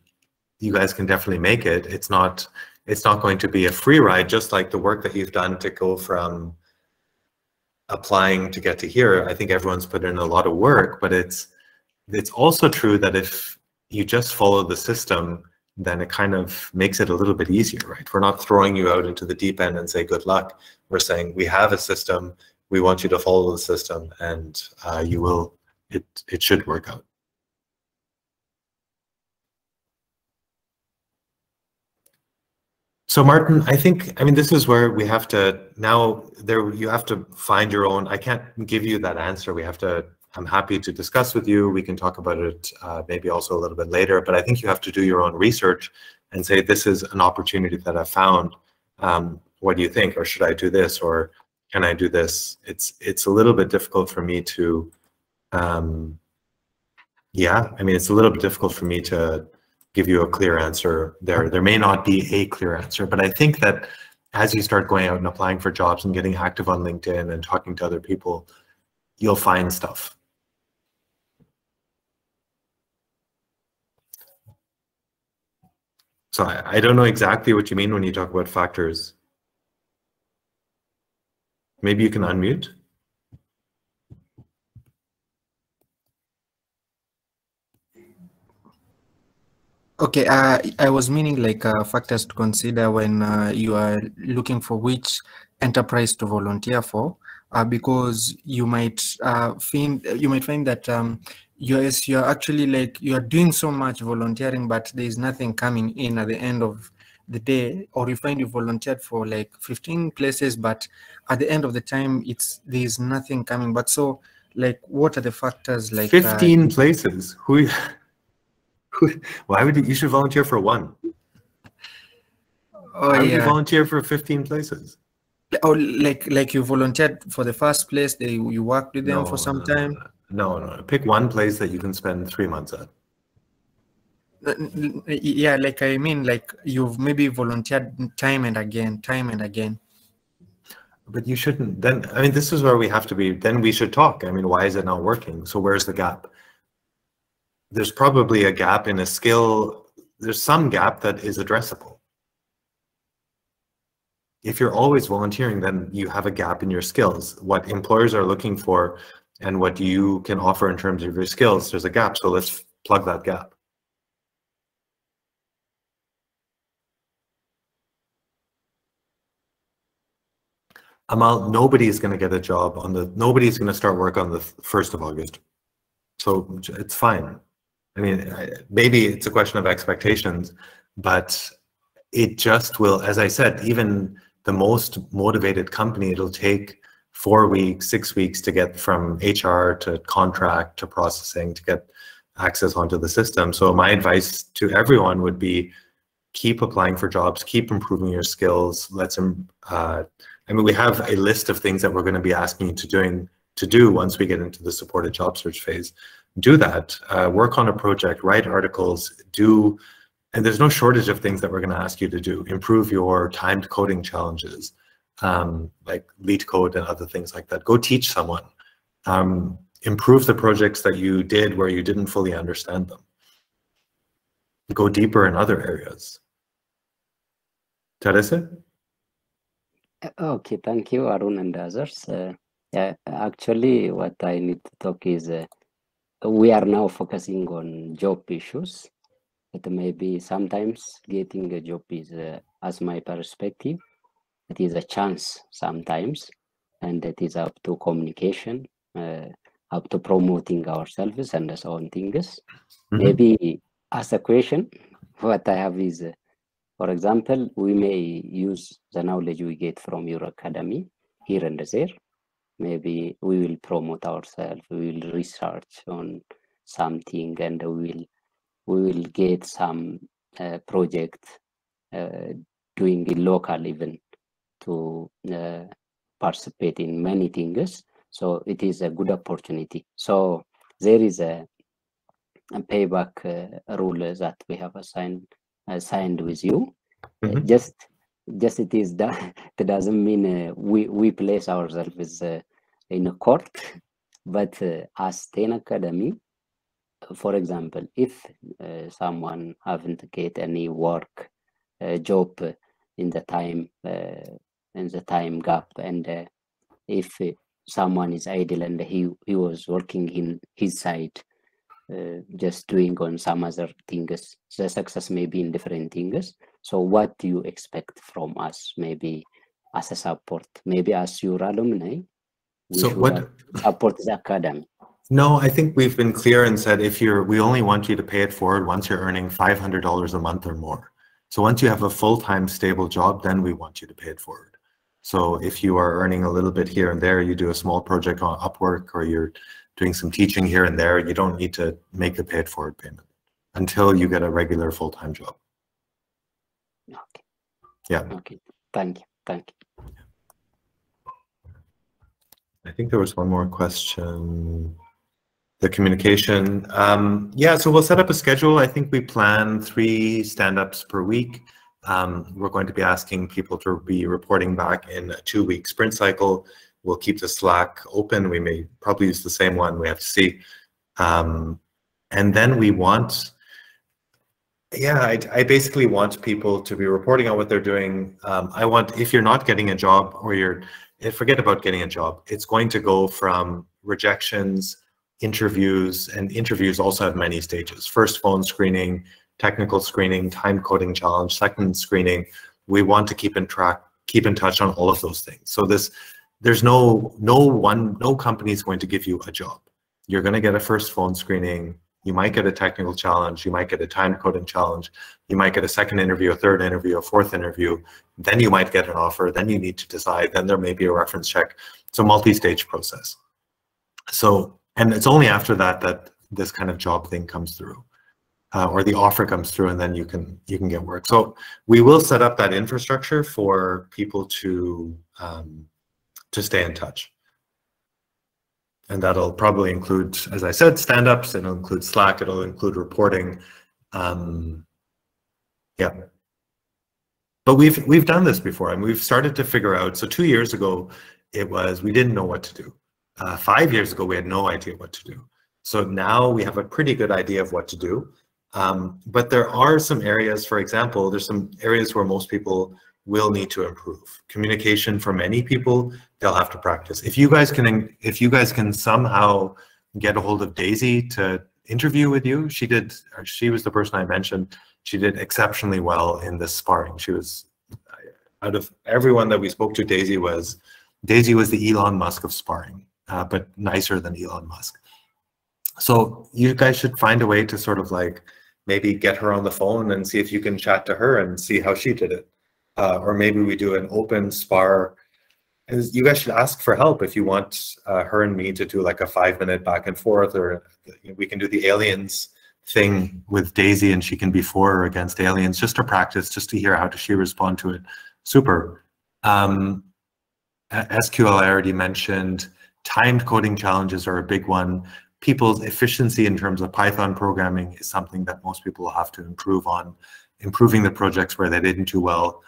you guys can definitely make it. It's not it's not going to be a free ride, just like the work that you've done to go from applying to get to here. I think everyone's put in a lot of work, but it's it's also true that if you just follow the system, then it kind of makes it a little bit easier, right? We're not throwing you out into the deep end and say good luck. We're saying we have a system. We want you to follow the system, and uh, you will. It it should work out. So Martin, I think, I mean, this is where we have to now there, you have to find your own, I can't give you that answer. We have to, I'm happy to discuss with you. We can talk about it uh, maybe also a little bit later, but I think you have to do your own research and say, this is an opportunity that I found. Um, what do you think? Or should I do this? Or can I do this? It's, it's a little bit difficult for me to, um, yeah, I mean, it's a little bit difficult for me to give you a clear answer there. There may not be a clear answer, but I think that as you start going out and applying for jobs and getting active on LinkedIn and talking to other people, you'll find stuff. So I, I don't know exactly what you mean when you talk about factors. Maybe you can unmute. Okay, uh, I was meaning like uh, factors to consider when uh, you are looking for which enterprise to volunteer for, uh, because you might uh, find you might find that um, you're you're actually like you are doing so much volunteering, but there is nothing coming in at the end of the day, or you find you volunteered for like 15 places, but at the end of the time, it's there is nothing coming. But so, like, what are the factors like? Uh, 15 places. Who? who Why would you, you should volunteer for one? Oh Why would you volunteer for 15 places? Oh, like like you volunteered for the first place. They you worked with them for some time. No, no. No. Pick one place that you can spend three months at. Uh, n- Yeah, like I mean, like you've maybe volunteered time and again, time and again. But you shouldn't. Then I mean, this is where we have to be. Then we should talk. I mean, why is it not working? So where's the gap? There's probably a gap in a skill. There's some gap that is addressable. If you're always volunteering, then you have a gap in your skills. What employers are looking for and what you can offer in terms of your skills, there's a gap. So let's plug that gap. Amal, nobody is going to get a job on the, nobody's going to start work on the 1st of August. So it's fine. I mean, maybe it's a question of expectations, but it just will, as I said, even the most motivated company, it'll take four weeks, six weeks to get from HR to contract to processing to get access onto the system. So my advice to everyone would be keep applying for jobs, keep improving your skills. Let's, uh, I mean, we have a list of things that we're going to be asking you to doing to do once we get into the supported job search phase. Do that. Uh, work on a project. Write articles. Do, and there's no shortage of things that we're going to ask you to do. Improve your timed coding challenges, um, like LeetCode and other things like that. Go teach someone. Um, improve the projects that you did where you didn't fully understand them. Go deeper in other areas. Teresa? Uh, okay, thank you, Arun and others. Uh, yeah, actually, what I need to talk is uh, we are now focusing on job issues. But maybe sometimes getting a job is, uh, as my perspective, it is a chance sometimes, and it is up to communication, uh, up to promoting ourselves and so on things. Mm -hmm. Maybe as a question, what I have is uh, for example, we may use the knowledge we get from your academy here and there. Maybe we will promote ourselves, we will research on something and we will we will get some uh, project uh, doing it local even to uh, participate in many things. So it is a good opportunity. So there is a, a payback uh, rule that we have assigned uh, signed with you. Uh, mm-hmm. just just it is that that doesn't mean uh, we we place ourselves in a court, but as Ten Academy, for example, if someone haven't get any work job in the time in the time gap and if someone is idle and he he was working in his side uh, just doing on some other things. The success may be in different things. So what do you expect from us? Maybe as a support, maybe as your alumni. So what support the academy? No, I think we've been clear and said if you're, we only want you to pay it forward once you're earning $500 a month or more. So once you have a full-time stable job, then we want you to pay it forward. So if you are earning a little bit here and there, you do a small project on Upwork or you're doing some teaching here and there, you don't need to make the paid forward payment until you get a regular full-time job. Okay. Yeah. Okay. Thank you. Thank you. I think there was one more question. The communication. Um, yeah, so we'll set up a schedule. I think we plan three stand-ups per week. Um, we're going to be asking people to be reporting back in a two-week sprint cycle. We'll keep the Slack open. We may probably use the same one. We have to see. Um, and then we want, yeah, I, I, basically want people to be reporting on what they're doing. Um, I want, if you're not getting a job or you're, eh, forget about getting a job. It's going to go from rejections, interviews, and interviews also have many stages. First phone screening, technical screening, time coding challenge, second screening. We want to keep in track, keep in touch on all of those things. So this there's no no one no company is going to give you a job. You're going to get a first phone screening. You might get a technical challenge. You might get a time coding challenge. You might get a second interview a third interview a fourth interview. Then you might get an offer. Then you need to decide. Then there may be a reference check. It's a multi-stage process. So and it's only after that that this kind of job thing comes through uh, or the offer comes through and then you can you can get work so we will set up that infrastructure for people to um, to stay in touch. And that'll probably include, as I said, stand-ups, it'll include Slack, it'll include reporting. Um, yeah. But we've we've done this before and we've started to figure out, so two years ago, it was, we didn't know what to do. Uh, five years ago, we had no idea what to do. So now we have a pretty good idea of what to do. Um, but there are some areas, for example, there's some areas where most people will need to improve. Communication for many people, they'll have to practice. If you guys can, if you guys can somehow get a hold of Daisy to interview with you, she did, she was the person I mentioned, she did exceptionally well in this sparring. She was, out of everyone that we spoke to, Daisy was, Daisy was the Elon Musk of sparring, uh, but nicer than Elon Musk. So you guys should find a way to sort of like, maybe get her on the phone and see if you can chat to her and see how she did it uh, or maybe we do an open spar. And you guys should ask for help if you want uh, her and me to do like a five minute back and forth, or we can do the aliens thing with Daisy and she can be for or against aliens just to practice, just to hear how does she respond to it. Super. Um, SQL I already mentioned. Timed coding challenges are a big one. People's efficiency in terms of Python programming is something that most people have to improve on. Improving the projects where they didn't do well.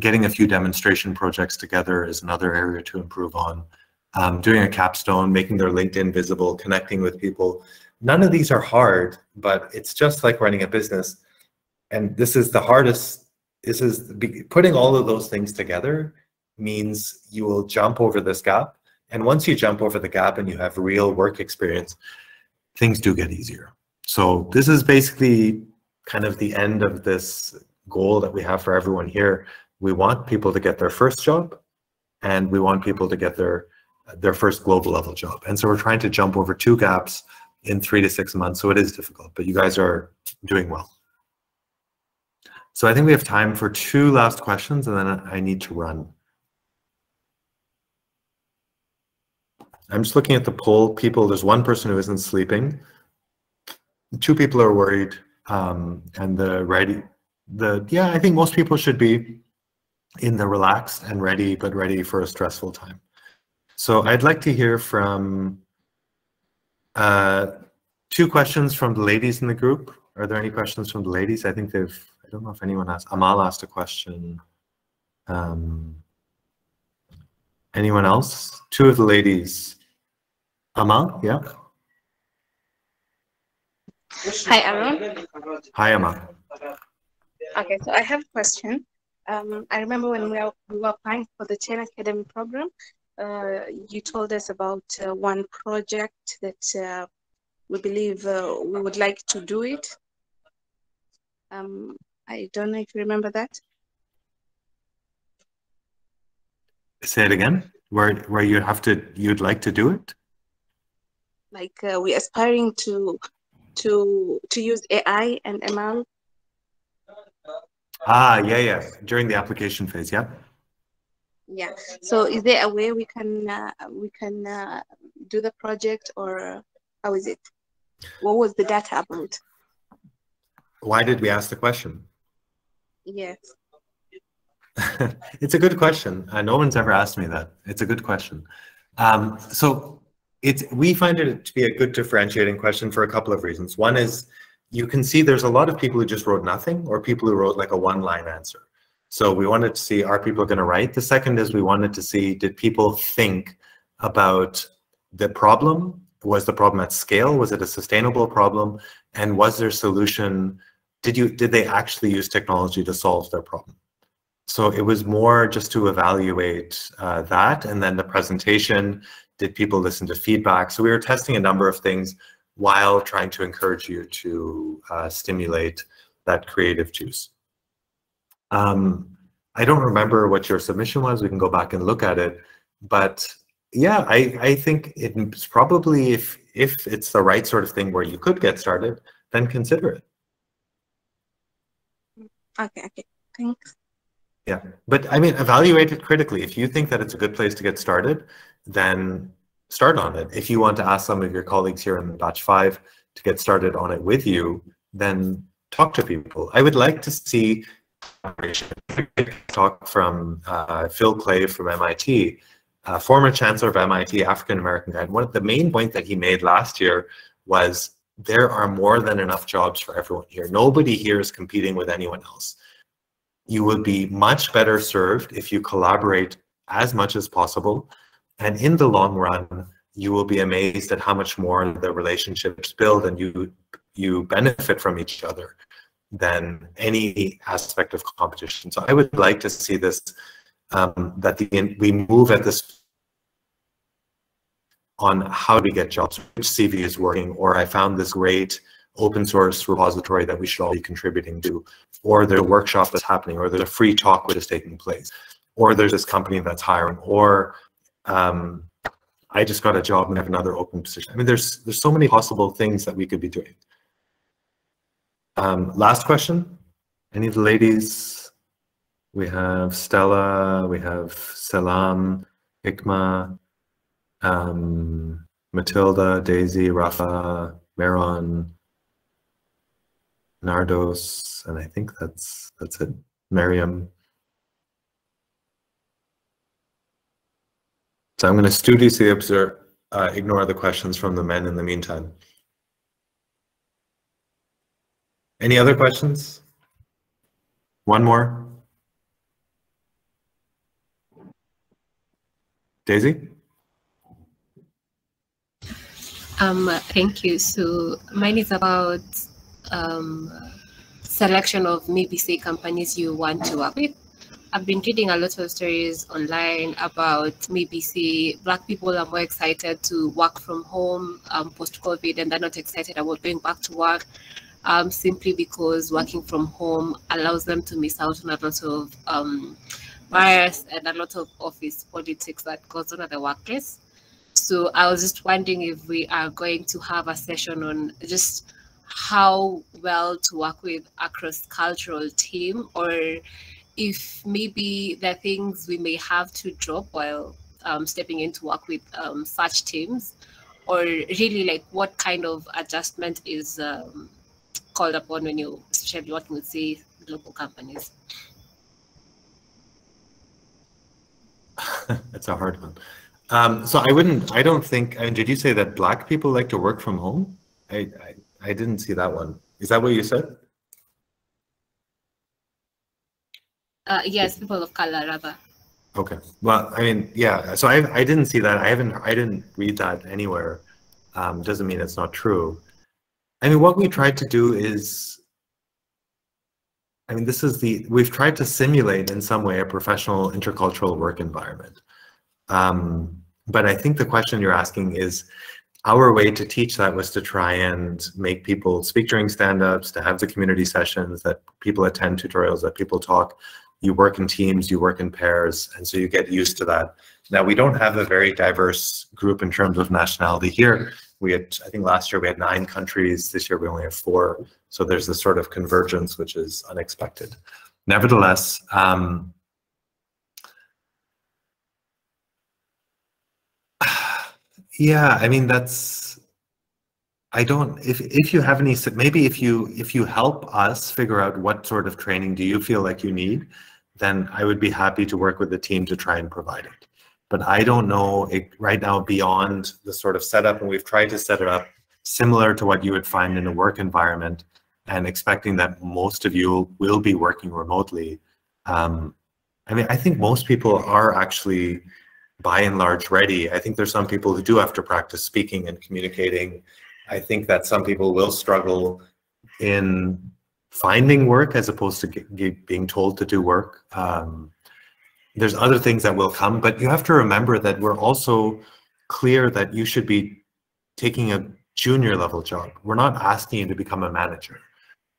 Getting a few demonstration projects together is another area to improve on. Um, doing a capstone, making their LinkedIn visible, connecting with people. None of these are hard, but it's just like running a business. And this is the hardest, this is putting all of those things together means you will jump over this gap. And once you jump over the gap and you have real work experience, things do get easier. So this is basically kind of the end of this goal that we have for everyone here. We want people to get their first job and we want people to get their their first global level job. And so we're trying to jump over two gaps in three to six months. So it is difficult, but you guys are doing well. So I think we have time for two last questions and then I need to run. I'm just looking at the poll. People, there's one person who isn't sleeping. Two people are worried. Um, and the ready, the, yeah, I think most people should be in the relaxed and ready, but ready for a stressful time. So I'd like to hear from uh, two questions from the ladies in the group. Are there any questions from the ladies? I think they've, I don't know if anyone asked. Amal asked a question. Um, anyone else? Two of the ladies. Amal, yeah. Hi, Arun. Hi, Amal. Okay, so I have a question. Um, I remember when we were, we were applying for the 10 Academy program, uh, you told us about uh, one project that uh, we believe uh, we would like to do it. Um, I don't know if you remember that. Say it again. Where where you have to you'd like to do it? Like uh, we're aspiring to to to use AI and ML. Ah, yeah, yeah. During the application phase, yeah. Yeah. So is there a way we can uh, we can uh, do the project or how is it? What was the data about? Why did we ask the question? Yes. It's a good question uh, no one's ever asked me that. It's a good question. Um, so it's we find it to be a good differentiating question for a couple of reasons one is you can see there's a lot of people who just wrote nothing or people who wrote like a one line answer so we wanted to see, are people going to write? The second is we wanted to see, did people think about the problem? Was the problem at scale? Was it a sustainable problem? And was their solution, did you did they actually use technology to solve their problem? So it was more just to evaluate uh, that. And then the presentation, did people listen to feedback? So we were testing a number of things while trying to encourage you to uh, stimulate that creative juice. Um, I don't remember what your submission was. We can go back and look at it. But yeah, I, I think it's probably if if it's the right sort of thing where you could get started, then consider it. Okay, okay. Thanks. Yeah, but I mean, evaluate it critically. If you think that it's a good place to get started, then start on it. If you want to ask some of your colleagues here in the batch five to get started on it with you, then talk to people. I would like to see talk from uh, Phil Clay from MIT, former chancellor of MIT, African American guy. And one of the main points that he made last year was there are more than enough jobs for everyone here. Nobody here is competing with anyone else. You will be much better served if you collaborate as much as possible. And in the long run, you will be amazed at how much more the relationships build and you you benefit from each other than any aspect of competition. So I would like to see this, um, that the, we move at this on how we get jobs, which CV is working, or I found this great open source repository that we should all be contributing to, or there's a workshop that's happening, or there's a free talk which is taking place, or there's this company that's hiring, or um, I just got a job and have another open position. I mean, there's there's so many possible things that we could be doing. Um, last question. Any of the ladies? We have Stella, we have Selam, Ikma, um, Matilda, Daisy, Rafa, Maron. Nardos, and I think that's that's it. Miriam. So I'm going to studiously observe, uh, ignore the questions from the men in the meantime. Any other questions? One more. Daisy? Um, thank you. So mine is about um, selection of maybe say companies you want to work with. I've been reading a lot of stories online about maybe say black people are more excited to work from home um, post COVID and they're not excited about going back to work um, simply because working from home allows them to miss out on a lot of um, bias and a lot of office politics that goes on at the workplace. So I was just wondering if we are going to have a session on just how well to work with a cross-cultural team or if maybe there are things we may have to drop while um, stepping in to work with um, such teams or really like what kind of adjustment is um, called upon when you especially working with say local companies That's a hard one. Um, so I wouldn't, I don't think, I mean, did you say that black people like to work from home? I, I, I didn't see that one. Is that what you said? Uh, yes, people of color rather. Okay. Well, I mean, yeah. So I, I didn't see that. I haven't. I didn't read that anywhere. Um, doesn't mean it's not true. I mean, what we tried to do is, I mean, this is the we've tried to simulate in some way a professional intercultural work environment. Um, but I think the question you're asking is, our way to teach that was to try and make people speak during stand-ups, to have the community sessions, that people attend tutorials, that people talk you work in teams, you work in pairs, and so you get used to that. Now, we don't have a very diverse group in terms of nationality here. We had, I think last year we had nine countries, this year we only have four. So there's this sort of convergence, which is unexpected. Nevertheless, um, yeah, I mean, that's, I don't, if, if you have any, maybe if you, if you help us figure out what sort of training do you feel like you need, then I would be happy to work with the team to try and provide it. But I don't know it, right now beyond the sort of setup, and we've tried to set it up similar to what you would find in a work environment and expecting that most of you will be working remotely. Um, I mean, I think most people are actually by and large ready. I think there's some people who do have to practice speaking and communicating. I think that some people will struggle in finding work as opposed to being told to do work. Um, there's other things that will come, but you have to remember that we're also clear that you should be taking a junior level job. We're not asking you to become a manager.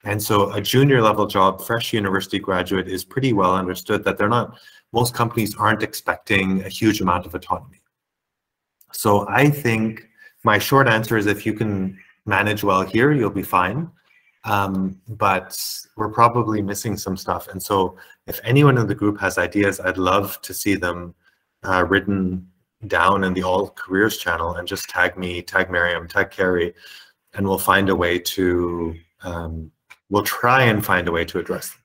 And so a junior level job, fresh university graduate is pretty well understood that they're not, most companies aren't expecting a huge amount of autonomy. So I think my short answer is if you can manage well here, you'll be fine. Um, but we're probably missing some stuff. And so if anyone in the group has ideas, I'd love to see them uh, written down in the All Careers channel and just tag me, tag Miriam, tag Carrie, and we'll find a way to, um, we'll try and find a way to address them.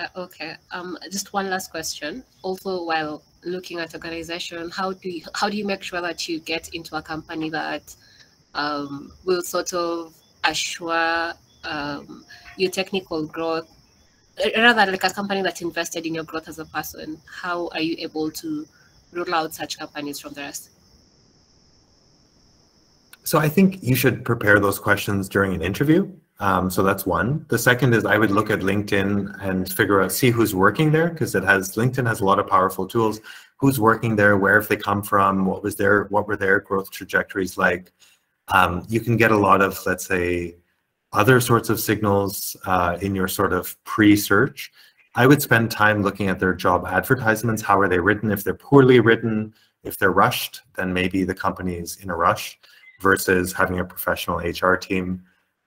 Uh, okay, um, just one last question. Also, while looking at organization, how do you, how do you make sure that you get into a company that um, will sort of assure um, your technical growth rather like a company that's invested in your growth as a person? How are you able to rule out such companies from the rest? So i think you should prepare those questions during an interview um, so that's one the second is i would look at linkedin and figure out see who's working there because it has linkedin has a lot of powerful tools who's working there where have they come from what was their what were their growth trajectories like um, you can get a lot of, let's say, other sorts of signals uh, in your sort of pre-search. I would spend time looking at their job advertisements. How are they written? If they're poorly written, if they're rushed, then maybe the company is in a rush versus having a professional HR team.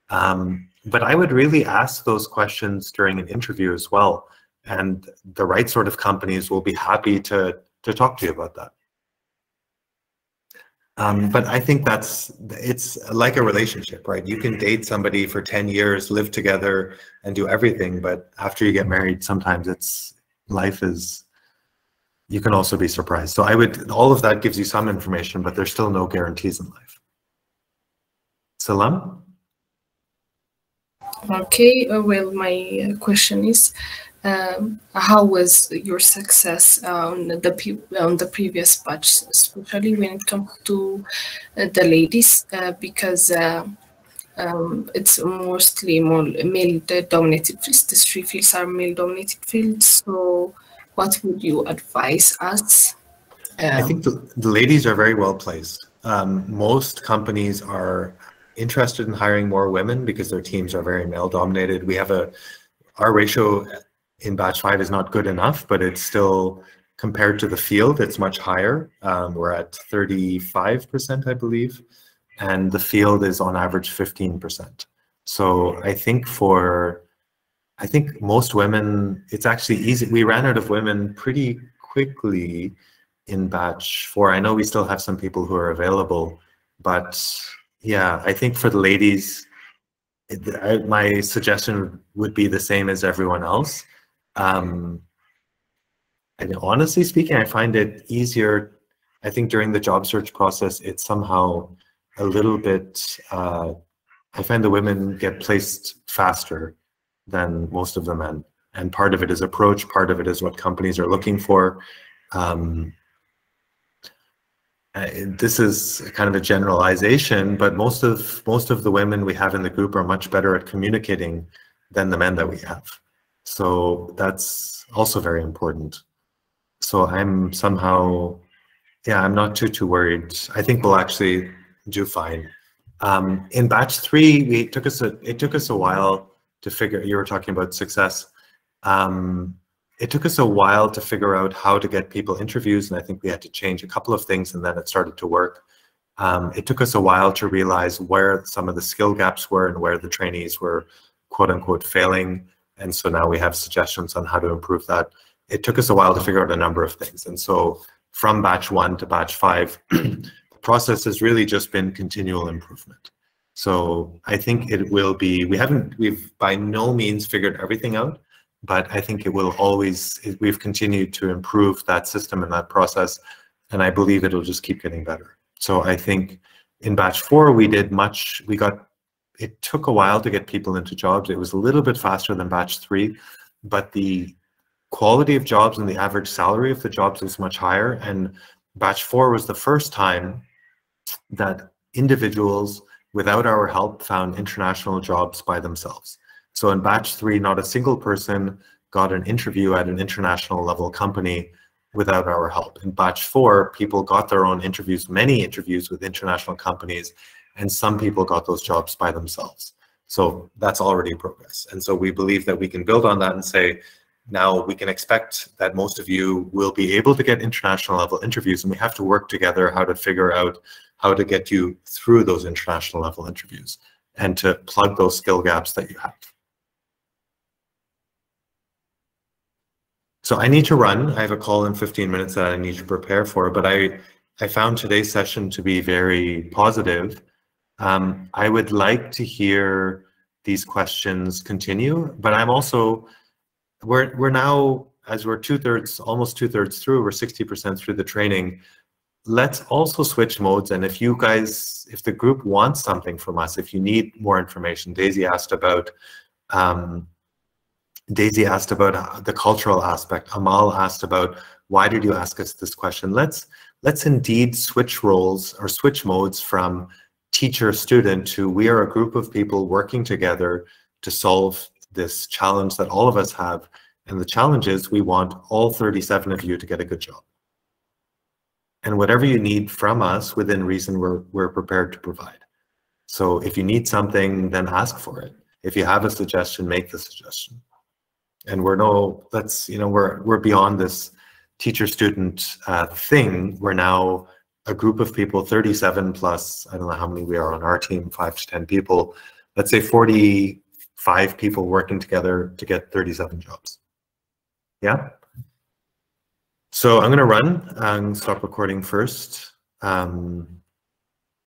Um, but I would really ask those questions during an interview as well. And the right sort of companies will be happy to, to talk to you about that. Um, but I think that's it's like a relationship, right? You can date somebody for 10 years, live together and do everything, but after you get married, sometimes it's life is you can also be surprised. So I would all of that gives you some information, but there's still no guarantees in life. Salam? Okay, uh, well, my uh, question is, um, how was your success on the on the previous batch, especially when it comes to uh, the ladies, uh, because uh, um, it's mostly more male-dominated fields. These three fields are male-dominated fields. So, what would you advise us? Um, I think the, the ladies are very well placed. Um, most companies are interested in hiring more women because their teams are very male dominated. We have a, our ratio in batch five is not good enough, but it's still compared to the field, it's much higher. Um, we're at 35%, I believe, and the field is on average 15%. So I think for, I think most women, it's actually easy. We ran out of women pretty quickly in batch four. I know we still have some people who are available, but yeah, I think for the ladies, I, my suggestion would be the same as everyone else. Um, and honestly speaking, I find it easier. I think during the job search process, it's somehow a little bit. Uh, I find the women get placed faster than most of the men, and part of it is approach. Part of it is what companies are looking for. Um, uh, this is kind of a generalization, but most of most of the women we have in the group are much better at communicating than the men that we have. So that's also very important. So I'm somehow, yeah, I'm not too too worried. I think we'll actually do fine. Um, in batch three, we took us a it took us a while to figure. You were talking about success. Um, it took us a while to figure out how to get people interviews, and I think we had to change a couple of things, and then it started to work. Um, it took us a while to realize where some of the skill gaps were and where the trainees were quote unquote failing. And so now we have suggestions on how to improve that. It took us a while to figure out a number of things. And so from batch one to batch five, the process has really just been continual improvement. So I think it will be, we haven't, we've by no means figured everything out, but I think it will always, we've continued to improve that system and that process, and I believe it'll just keep getting better. So I think in batch four, we did much, we got, it took a while to get people into jobs. It was a little bit faster than batch three, but the quality of jobs and the average salary of the jobs was much higher. And batch four was the first time that individuals without our help found international jobs by themselves. So in batch three, not a single person got an interview at an international level company without our help. In batch four, people got their own interviews, many interviews with international companies, and some people got those jobs by themselves. So that's already progress. And so we believe that we can build on that and say, now we can expect that most of you will be able to get international level interviews and we have to work together how to figure out how to get you through those international level interviews and to plug those skill gaps that you have. So I need to run. I have a call in 15 minutes that I need to prepare for, but I, I found today's session to be very positive. Um, I would like to hear these questions continue, but I'm also, we're, we're now, as we're two thirds, almost two thirds through, we're 60% through the training. Let's also switch modes. And if you guys, if the group wants something from us, if you need more information, Daisy asked about um, Daisy asked about uh, the cultural aspect. Amal asked about why did you ask us this question? Let's let's indeed switch roles or switch modes from teacher student to we are a group of people working together to solve this challenge that all of us have. And the challenge is we want all 37 of you to get a good job. And whatever you need from us within reason, we're, we're prepared to provide. So if you need something, then ask for it. If you have a suggestion, make the suggestion and we're no let's you know we're we're beyond this teacher student uh, thing. We're now a group of people 37 plus i don't know how many we are on our team five to 10 people. Let's say 45 people working together to get 37 jobs. Yeah? So i'm going to run and stop recording first. Um,